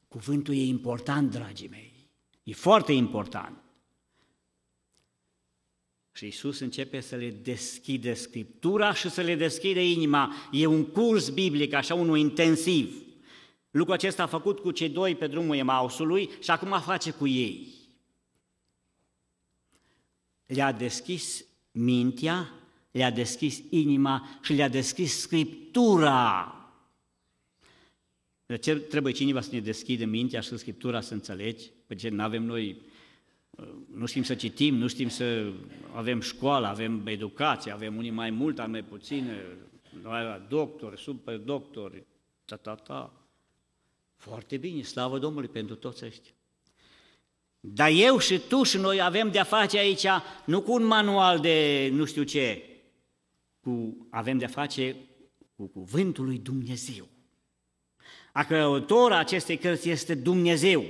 Cuvântul e important, dragii mei, e foarte important. Și Isus începe să le deschide Scriptura și să le deschide inima. E un curs biblic, așa unul intensiv. Lucrul acesta a făcut cu cei doi pe drumul Emausului și acum face cu ei. Le-a deschis mintea, le-a deschis inima și le-a deschis Scriptura. De ce trebuie cineva să ne deschide mintea și Scriptura să înțelegi? Pe ce nu avem noi, nu știm să citim, nu știm să avem școală, avem educație, avem unii mai mult, mai puține, noi doctori, super doctori, ta, ta, ta. Foarte bine, slavă Domnului pentru toți ăștia. Dar eu și tu și noi avem de-a face aici nu cu un manual de nu știu ce, cu, avem de-a face cu cuvântul lui Dumnezeu. A că autorul acestei cărți este Dumnezeu.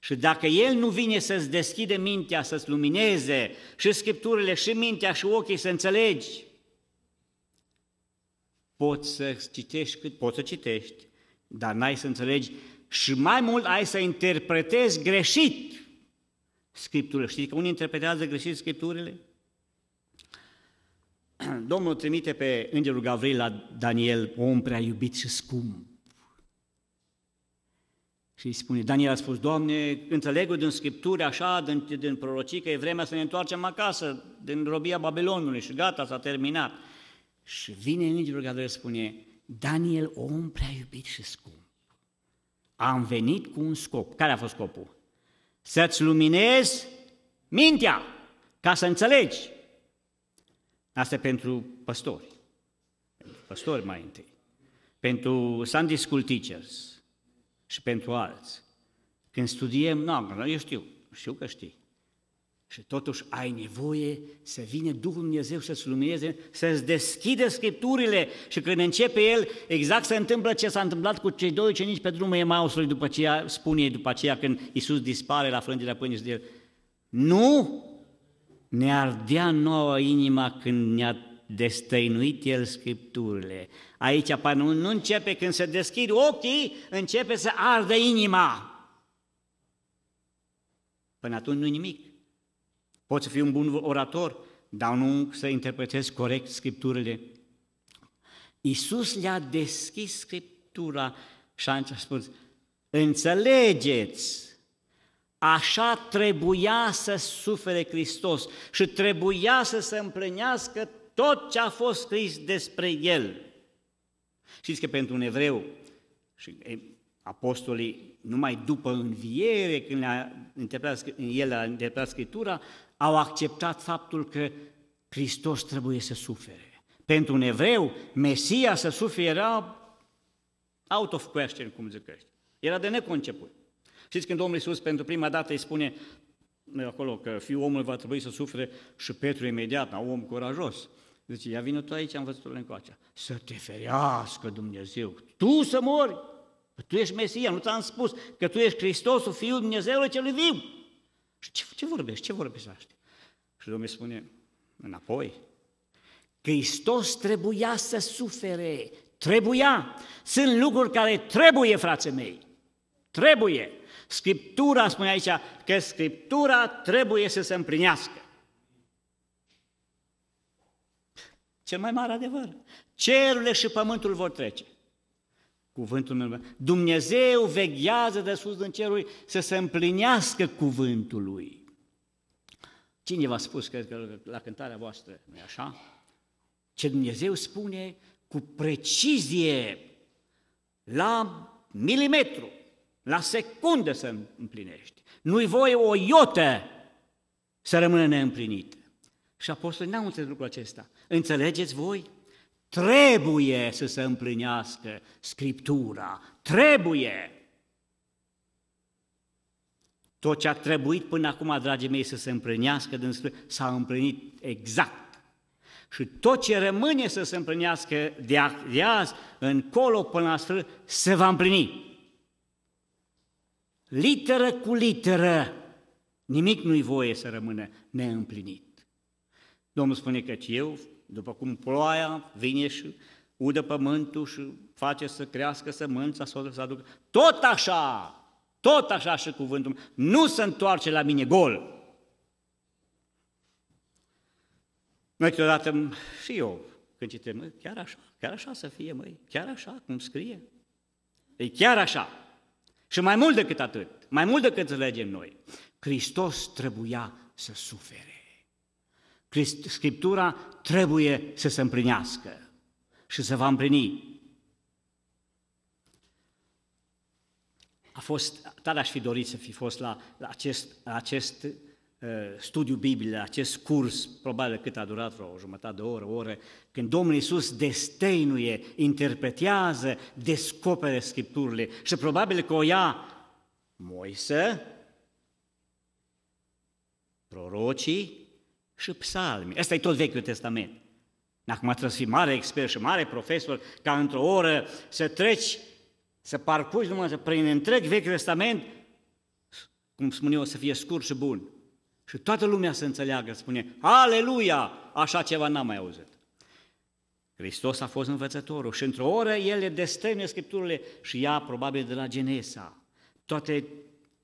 Și dacă El nu vine să-ți deschide mintea, să-ți lumineze și Scripturile, și mintea, și ochii să înțelegi, poți să citești cât poți să citești, dar n-ai să înțelegi și mai mult ai să interpretezi greșit Scripturile. Știți că unii interpretează greșit Scripturile? Domnul trimite pe Îngerul Gavril la Daniel, om prea iubit și scump. Și îi spune, Daniel a spus, Doamne, înțeleg din Scripturi așa, din, din prorocii, că e vremea să ne întoarcem acasă, din robia Babilonului și gata, s-a terminat. Și vine Îngerul Gavril spune, Daniel, om prea iubit și scump, am venit cu un scop. Care a fost scopul? Să-ți luminezi mintea, ca să înțelegi. Asta e pentru păstori. Pentru păstori mai întâi. Pentru Sunday School Teachers și pentru alți. Când studiem, nu, eu știu, știu că știi. Și totuși ai nevoie să vină Duhul Dumnezeu să-ți lumineze, să-ți deschide Scripturile și când începe El, exact se întâmplă ce s-a întâmplat cu cei doi ucenici pe drumul Emausului după aceea, spune după aceea când Iisus dispare la frângerea pâinii de El. Nu ne ardea nouă inima când ne-a destăinuit El Scripturile. Aici nu, nu începe când se deschid ochii, începe să ardă inima. Până atunci nu nimic. Poți să fii un bun orator, dar nu să interpretezi corect Scripturile. Iisus le-a deschis Scriptura și a spus, înțelegeți, așa trebuia să sufere Hristos și trebuia să se împlinească tot ce a fost scris despre El. Știți că pentru un evreu, și apostolii, numai după înviere, când le-a interpretat, el a interpretat Scriptura, au acceptat faptul că Hristos trebuie să sufere. Pentru un evreu, Mesia să sufere era out of question, cum zic ăștia. Era de neconceput. Știți când Domnul Iisus pentru prima dată îi spune acolo că fiul omului va trebui să sufere și Petru imediat, un om curajos. Zice, ia vină tu aici, am văzut-o încoace. Să te ferească Dumnezeu, tu să mori, că tu ești Mesia, nu ți-am spus că tu ești Hristosul, Fiul Dumnezeului celui viu. Și ce, ce vorbești? Ce vorbești asta? Și Domnul spune, înapoi, Hristos trebuia să sufere Trebuia. Sunt lucruri care trebuie, frații mei. Trebuie. Scriptura spune aici că Scriptura trebuie să se împlinească. Cel mai mare adevăr. Cerurile și pământul vor trece. Cuvântul meu. Dumnezeu veghează de sus în ceruri să se împlinească cuvântul lui. Cine v-a spus că la cântarea voastră, nu așa? Ce Dumnezeu spune cu precizie, la milimetru, la secundă să împlinești. Nu-i voie o iotă să rămână neîmplinit. Și apostolii n-au înțeles lucrul acesta. Înțelegeți voi? Trebuie să se împlinească Scriptura. Trebuie! Tot ce a trebuit până acum, dragii mei, să se împlinească din s-a împlinit exact. Și tot ce rămâne să se împlinească de, de azi încolo până la sfârșit, se va împlini. Literă cu literă, nimic nu-i voie să rămână neîmplinit. Domnul spune că eu, după cum ploaia vine și udă pământul și face să crească sămânța, să aducă, tot așa, tot așa și cuvântul nu se întoarce la mine gol. Noi câteodată, și eu, când citim, chiar așa, chiar așa să fie, măi, chiar așa, cum scrie. E chiar așa. Și mai mult decât atât, mai mult decât înțelegem noi, Hristos trebuia să sufere. Scriptura trebuie să se împlinească și să va împlini. A fost, tare aș fi dorit să fi fost la, la acest, la acest uh, studiu biblic, la acest curs, probabil cât a durat vreo o jumătate de oră, o oră, când Domnul Iisus destăinuie, interpretează, descopere Scripturile și probabil că o ia Moise, prorocii și psalmi. Asta e tot Vechiul Testament. Acum trebuie să fii mare expert și mare profesor ca într-o oră să treci, să parcurgi numai prin întreg Vechiul Testament, cum spun eu, să fie scurt și bun. Și toată lumea să înțeleagă, spune, Aleluia! Așa ceva n-am mai auzit. Hristos a fost învățătorul și într-o oră el le destăinuie Scripturile și ia probabil de la Genesa toate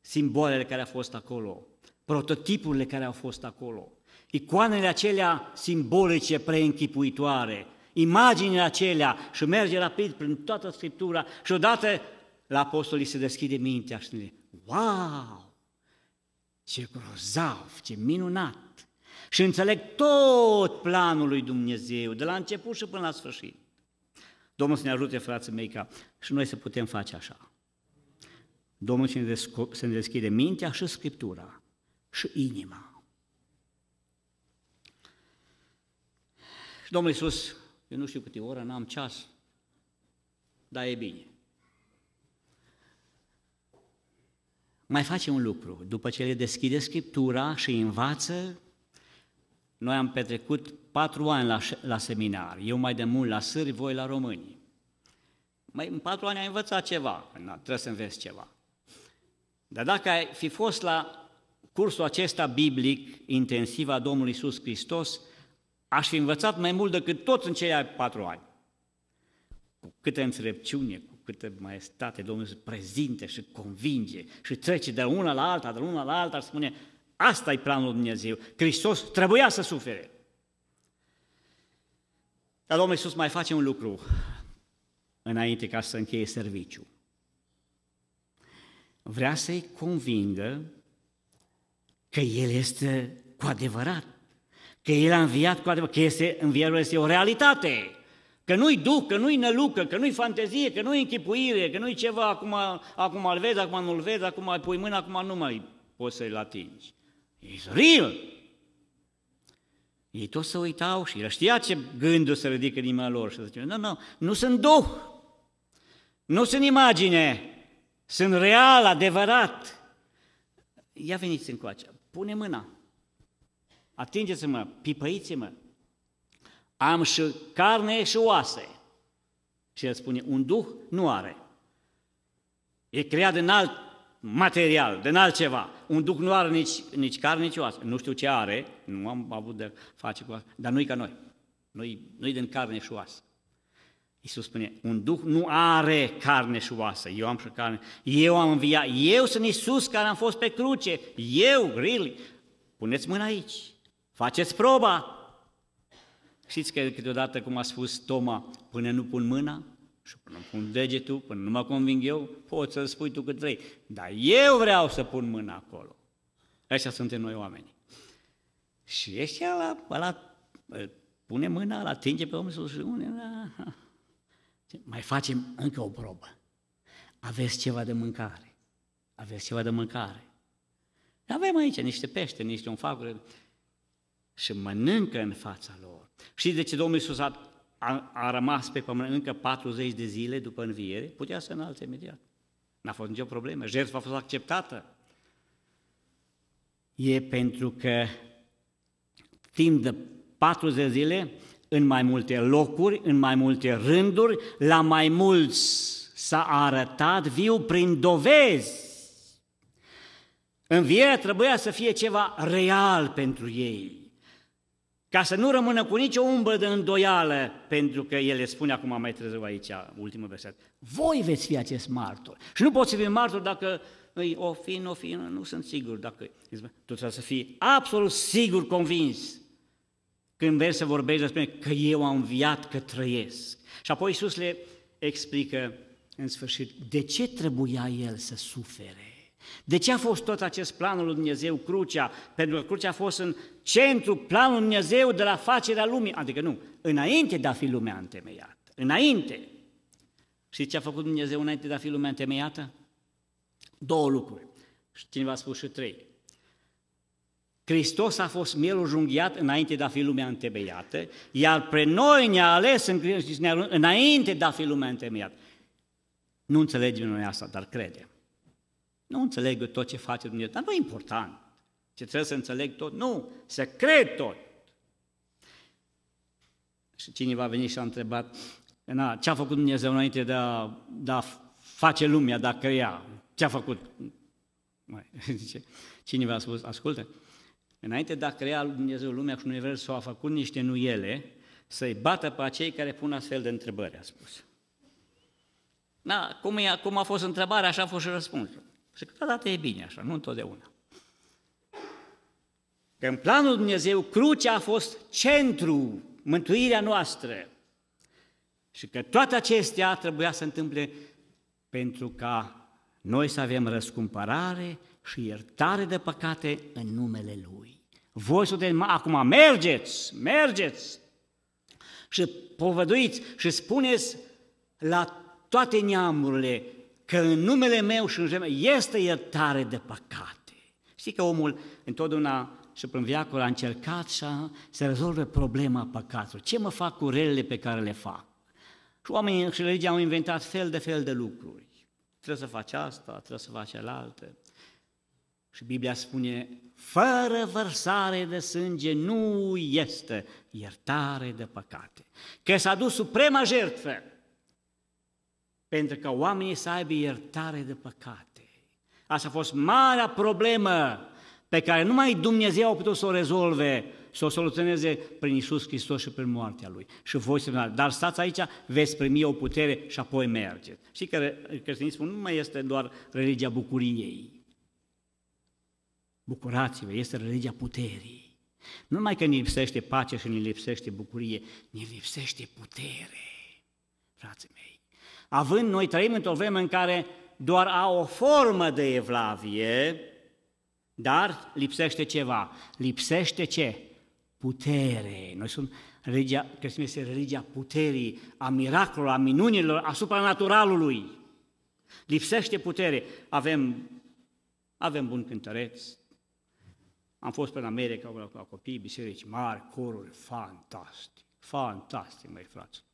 simbolele care au fost acolo, prototipurile care au fost acolo, icoanele acelea simbolice preînchipuitoare, imaginile acelea și merge rapid prin toată Scriptura și odată la apostolii se deschide mintea și spune, wow, ce grozav, ce minunat! Și înțeleg tot planul lui Dumnezeu, de la început și până la sfârșit. Domnul să ne ajute, frații mei, ca și noi să putem face așa. Domnul să ne deschide mintea și Scriptura și inima. Și Domnul Iisus, eu nu știu câte oră, n-am ceas, dar e bine. Mai face un lucru, după ce le deschide Scriptura și învață, noi am petrecut patru ani la, la seminar, eu mai de mult la sâri, voi la români. Mai în patru ani ai învățat ceva, trebuie să înveți ceva. Dar dacă ai fi fost la cursul acesta biblic intensiv a Domnului Isus Hristos, aș fi învățat mai mult decât toți în cei patru ani. Cu câtă înțelepciune, cu câtă maestate Domnul se prezinte și convinge și trece de una la alta, de una la alta și spune, asta e planul lui Dumnezeu. Hristos trebuia să sufere. Dar Domnul Iisus mai face un lucru înainte ca să încheie serviciu vrea să-i convingă că El este cu adevărat, că El a înviat cu adevărat, că este, învierul este o realitate, că nu-i duc, că nu-i nălucă, că nu-i fantezie, că nu-i închipuire, că nu-i ceva, acum, acum îl vezi, acum nu-l vezi, acum îi pui mâna, acum nu mai poți să-l atingi. It's real! Ei toți se uitau și el știa ce gândul se ridică în inima lor și zice, nu, nu, nu sunt duh, nu sunt imagine, sunt real, adevărat. Ia veniți încoace, pune mâna, atingeți-mă, pipăiți-mă. Am și carne și oase. Și el spune, un duh nu are. E creat din alt material, din altceva. Un duh nu are nici, nici carne, nici oase. Nu știu ce are, nu am avut de face cu asta, dar nu-i ca noi. Nu-i, nu-i din carne și oase. Iisus spune, un duh nu are carne și oasă, eu am și carne, eu am înviat, eu sunt Iisus care am fost pe cruce, eu, really, puneți mâna aici, faceți proba. Știți că câteodată, cum a spus Toma, până nu pun mâna și până nu pun degetul, până nu mă conving eu, poți să spui tu cât vrei, dar eu vreau să pun mâna acolo. Așa suntem noi oameni. Și ăștia la, la, pune mâna, la atinge pe omul și spune, mai facem încă o probă. Aveți ceva de mâncare. Aveți ceva de mâncare. Avem aici niște pește, niște unfaguri și mănâncă în fața lor. Și de ce Domnul Iisus a, a, a rămas pe pământ încă 40 de zile după înviere? Putea să înalțe imediat. N-a fost nicio problemă. Jertfa a fost acceptată. E pentru că timp de 40 de zile în mai multe locuri, în mai multe rânduri, la mai mulți s-a arătat viu prin dovezi. Învierea trebuia să fie ceva real pentru ei, ca să nu rămână cu nicio umbră de îndoială, pentru că el le spune acum mai târziu aici, ultimul verset, voi veți fi acest martor. Și nu poți fi martor dacă îi o fi, nu o fi, nu sunt sigur dacă... Tu trebuie să fii absolut sigur, convins când vezi să vorbești despre că eu am înviat, că trăiesc. Și apoi Iisus le explică în sfârșit de ce trebuia El să sufere. De ce a fost tot acest planul lui Dumnezeu, crucea? Pentru că crucea a fost în centru planul lui Dumnezeu de la facerea lumii, adică nu, înainte de a fi lumea întemeiată, înainte. Și ce a făcut Dumnezeu înainte de a fi lumea întemeiată? Două lucruri. Și cineva a spus și trei. Hristos a fost mielul junghiat înainte de a fi lumea întemeiată, iar pe noi ne-a ales în Hristos înainte de a fi lumea întemeiată. Nu înțelegem noi asta, dar credem. Nu înțeleg tot ce face Dumnezeu, dar nu e important. Ce trebuie să înțeleg tot? Nu, să cred tot. Și cineva a venit și a întrebat, na, ce a făcut Dumnezeu înainte de a, de a face lumea, de a crea? Ce a făcut? Mai, zice, cineva a spus, ascultă, Înainte de a crea Dumnezeu lumea și Universul, a făcut niște nuiele să-i bată pe acei care pun astfel de întrebări, a spus. Da, cum, e, cum a fost întrebarea, așa a fost și răspunsul. Și câteodată e bine așa, nu întotdeauna. Că în planul Dumnezeu, crucea a fost centru, mântuirea noastră. Și că toate acestea trebuia să întâmple pentru ca noi să avem răscumpărare și iertare de păcate în numele Lui. Voi sunteți, acum mergeți, mergeți și povăduiți și spuneți la toate neamurile că în numele meu și în numele este iertare de păcate. Știi că omul întotdeauna și prin viacul a încercat să, să rezolve problema păcatului. Ce mă fac cu relele pe care le fac? Și oamenii și religia au inventat fel de fel de lucruri. Trebuie să faci asta, trebuie să faci cealaltă. Și Biblia spune, fără vărsare de sânge nu este iertare de păcate. Că s-a dus suprema jertfă pentru că oamenii să aibă iertare de păcate. Asta a fost marea problemă pe care numai Dumnezeu a putut să o rezolve, să o soluționeze prin Isus Hristos și prin moartea Lui. Și voi să dar stați aici, veți primi o putere și apoi mergeți. Știi că creștinismul nu mai este doar religia bucuriei, Bucurați-vă, este religia puterii. Nu numai că ne lipsește pace și ne lipsește bucurie, ne lipsește putere, frații mei. Având, noi trăim într-o vreme în care doar au o formă de evlavie, dar lipsește ceva. Lipsește ce? Putere. Noi sunt religia, că este religia puterii, a miracolului, a minunilor, a supranaturalului. Lipsește putere. Avem, avem bun cântăreți, am fost pe în America cu la copii, biserici mari, coruri, fantastic, fantastic, mai frați.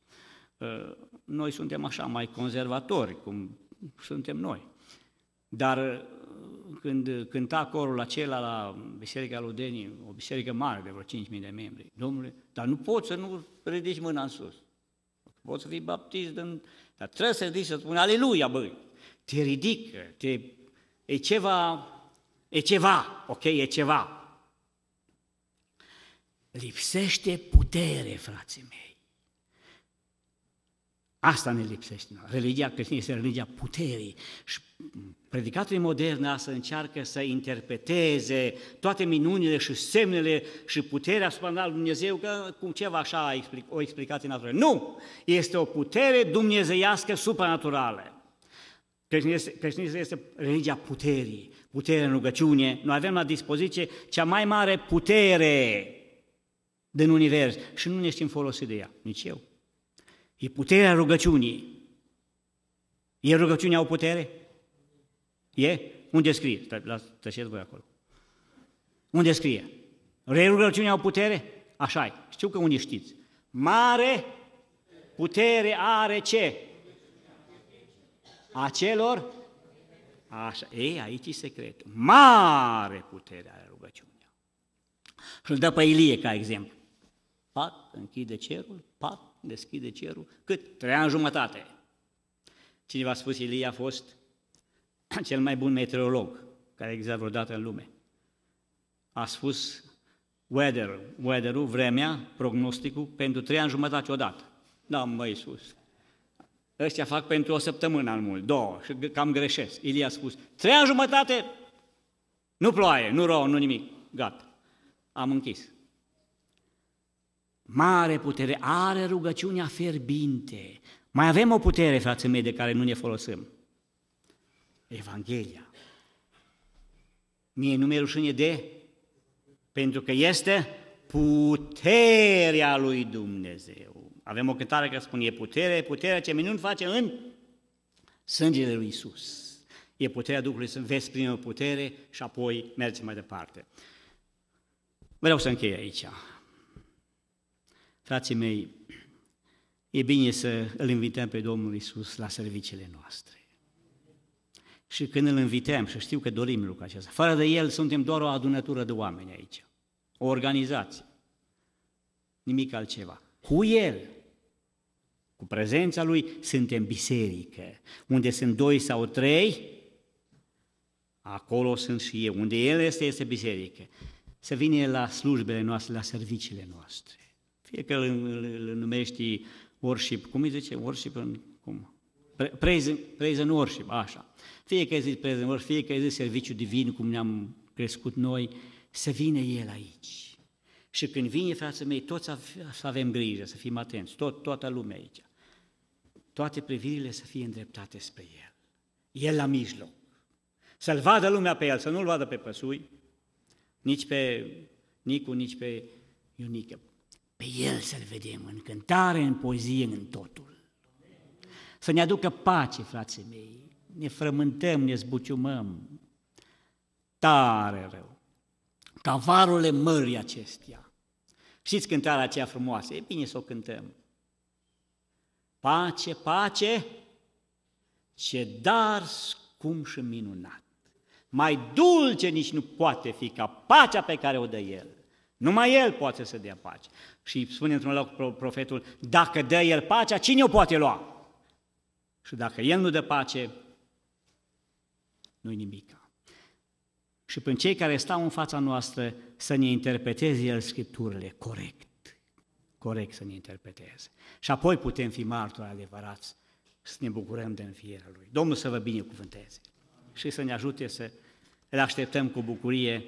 Uh, noi suntem așa mai conservatori, cum suntem noi. Dar uh, când cânta corul acela la Biserica Ludenii, o biserică mare de vreo 5.000 de membri, domnule, dar nu poți să nu ridici mâna în sus. Poți să fii baptist, în... dar trebuie să ridici să spuni aleluia, băi. Te ridică, te... e ceva, e ceva, ok, e ceva. Lipsește putere, frații mei. Asta ne lipsește. Religia creștină este religia puterii. Și predicatorii moderni asta încearcă să interpreteze toate minunile și semnele și puterea supranaturală lui Dumnezeu că cum ceva așa o explicație naturală. Nu! Este o putere dumnezeiască supranaturală. Creștinismul este religia puterii, putere în rugăciune. Noi avem la dispoziție cea mai mare putere din univers și nu ne știm folosi de ea, nici eu. E puterea rugăciunii. E rugăciunea o putere? E? Unde scrie? Tăceți voi acolo. Unde scrie? Re rugăciunea o putere? așa e. Știu că unii știți. Mare putere are ce? A celor? Așa. Ei, aici e secretul. Mare putere are rugăciunea. Și îl dă pe Ilie ca exemplu. Pat, închide cerul, pat, deschide cerul, cât? Trei ani jumătate. Cineva a spus, Ilie a fost cel mai bun meteorolog care a existat vreodată în lume. A spus weather, weather-ul, vremea, prognosticul, pentru trei ani jumătate odată. Da, mă, Iisus. Ăștia fac pentru o săptămână al mult, două, și cam greșesc. Ilie a spus, trei ani jumătate, nu ploaie, nu rouă, nu nimic, gata. Am închis. Mare putere, are rugăciunea fierbinte. Mai avem o putere, frații mei, de care nu ne folosim. Evanghelia. Mie nu mi-e rușine de, pentru că este puterea lui Dumnezeu. Avem o cântare care spune, e putere, puterea ce minuni face în sângele lui Isus. E puterea Duhului să vezi primă putere și apoi mergi mai departe. Vreau să închei aici. Frații mei, e bine să îl invităm pe Domnul Isus la serviciile noastre. Și când îl invităm, și știu că dorim lucrul acesta, fără de el suntem doar o adunătură de oameni aici, o organizație, nimic altceva. Cu el, cu prezența lui, suntem biserică. Unde sunt doi sau trei, acolo sunt și eu. Unde el este, este biserică. Să vină la slujbele noastre, la serviciile noastre. Fie că îl, îl, îl numești worship, cum îi zice? Worship în, cum? Praise, praise and worship, așa. Fie că îi zici praise and worship, fie că îi zici serviciu divin, cum ne-am crescut noi, să vină El aici. Și când vine, frații mei, toți să avem grijă, să fim atenți, tot, toată lumea aici. Toate privirile să fie îndreptate spre El. El la mijloc. Să-L vadă lumea pe El, să nu-L vadă pe păsui, nici pe Nicu, nici pe Ionică pe El să-L vedem în cântare, în poezie, în totul. Să ne aducă pace, frații mei. Ne frământăm, ne zbuciumăm. Tare rău. Cavarule mării acestea. Știți cântarea aceea frumoasă? E bine să o cântăm. Pace, pace, ce dar scum și minunat. Mai dulce nici nu poate fi ca pacea pe care o dă El. Numai El poate să dea pace. Și spune într-un loc profetul, dacă dă El pacea, cine o poate lua? Și dacă El nu dă pace, nu-i nimic. Și prin cei care stau în fața noastră să ne interpreteze El Scripturile corect. Corect să ne interpreteze. Și apoi putem fi martori adevărați să ne bucurăm de înfierea Lui. Domnul să vă binecuvânteze și să ne ajute să îl așteptăm cu bucurie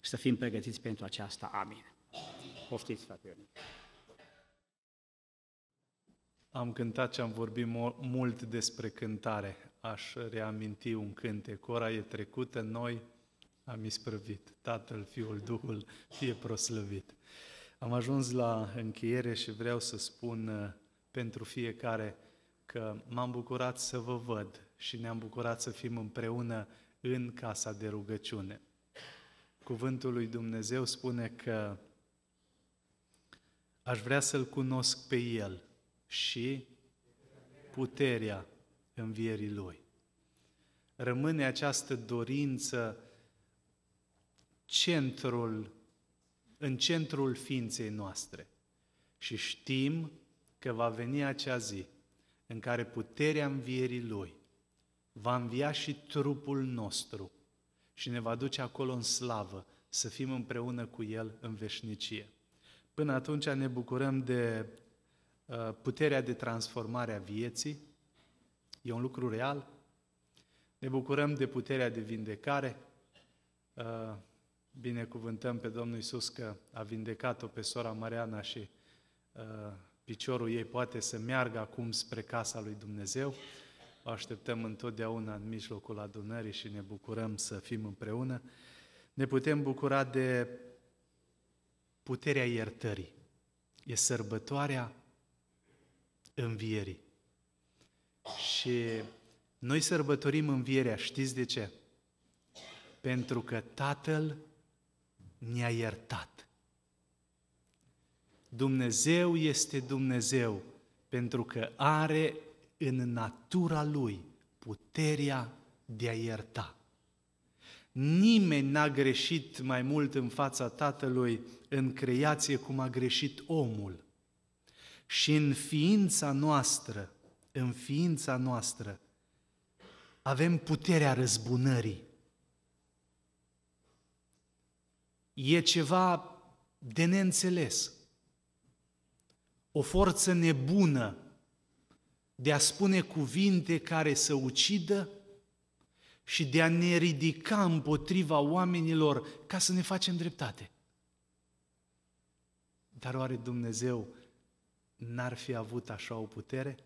și să fim pregătiți pentru aceasta. Amin. Poftiți, frate Ionic. Am cântat și am vorbit mult despre cântare. Aș reaminti un cântec. Ora e trecută, noi am isprăvit. Tatăl, Fiul, Duhul, fie proslăvit. Am ajuns la încheiere și vreau să spun uh, pentru fiecare că m-am bucurat să vă văd și ne-am bucurat să fim împreună în casa de rugăciune. Cuvântul lui Dumnezeu spune că aș vrea să-L cunosc pe El și puterea învierii Lui. Rămâne această dorință centrul, în centrul ființei noastre. Și știm că va veni acea zi în care puterea învierii Lui va învia și trupul nostru și ne va duce acolo în slavă, să fim împreună cu El în veșnicie. Până atunci ne bucurăm de uh, puterea de transformare a vieții, e un lucru real. Ne bucurăm de puterea de vindecare, uh, binecuvântăm pe Domnul Isus că a vindecat-o pe sora Mariana și piciorul ei poate să meargă acum spre casa lui Dumnezeu. O așteptăm întotdeauna în mijlocul adunării și ne bucurăm să fim împreună. Ne putem bucura de puterea iertării. E sărbătoarea învierii. Și noi sărbătorim învierea, știți de ce? Pentru că Tatăl ne-a iertat. Dumnezeu este Dumnezeu pentru că are în natura Lui puterea de a ierta. Nimeni n-a greșit mai mult în fața Tatălui în creație cum a greșit omul. Și în ființa noastră, în ființa noastră, avem puterea răzbunării. E ceva de neînțeles. O forță nebună de a spune cuvinte care să ucidă și de a ne ridica împotriva oamenilor ca să ne facem dreptate. Dar oare Dumnezeu n-ar fi avut așa o putere?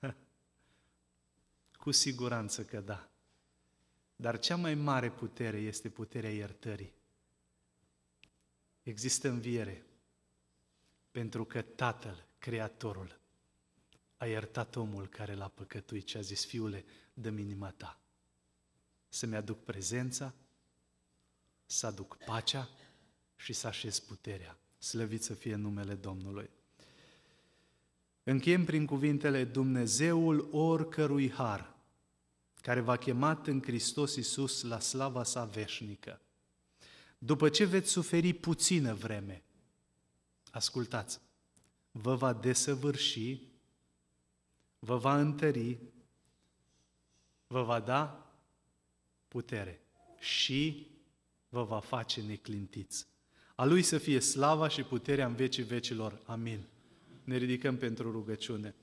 Cu siguranță că da. Dar cea mai mare putere este puterea iertării. Există înviere pentru că Tatăl, Creatorul, a iertat omul care l-a păcătuit și a zis, fiule, dă minima ta. Să-mi aduc prezența, să aduc pacea și să așez puterea. Slăvit să fie numele Domnului. Încheiem prin cuvintele Dumnezeul oricărui har, care v-a chemat în Hristos Iisus la slava sa veșnică. După ce veți suferi puțină vreme, ascultați, vă va desăvârși, vă va întări, vă va da putere și vă va face neclintiți. A Lui să fie slava și puterea în vecii vecilor. Amin. Ne ridicăm pentru rugăciune.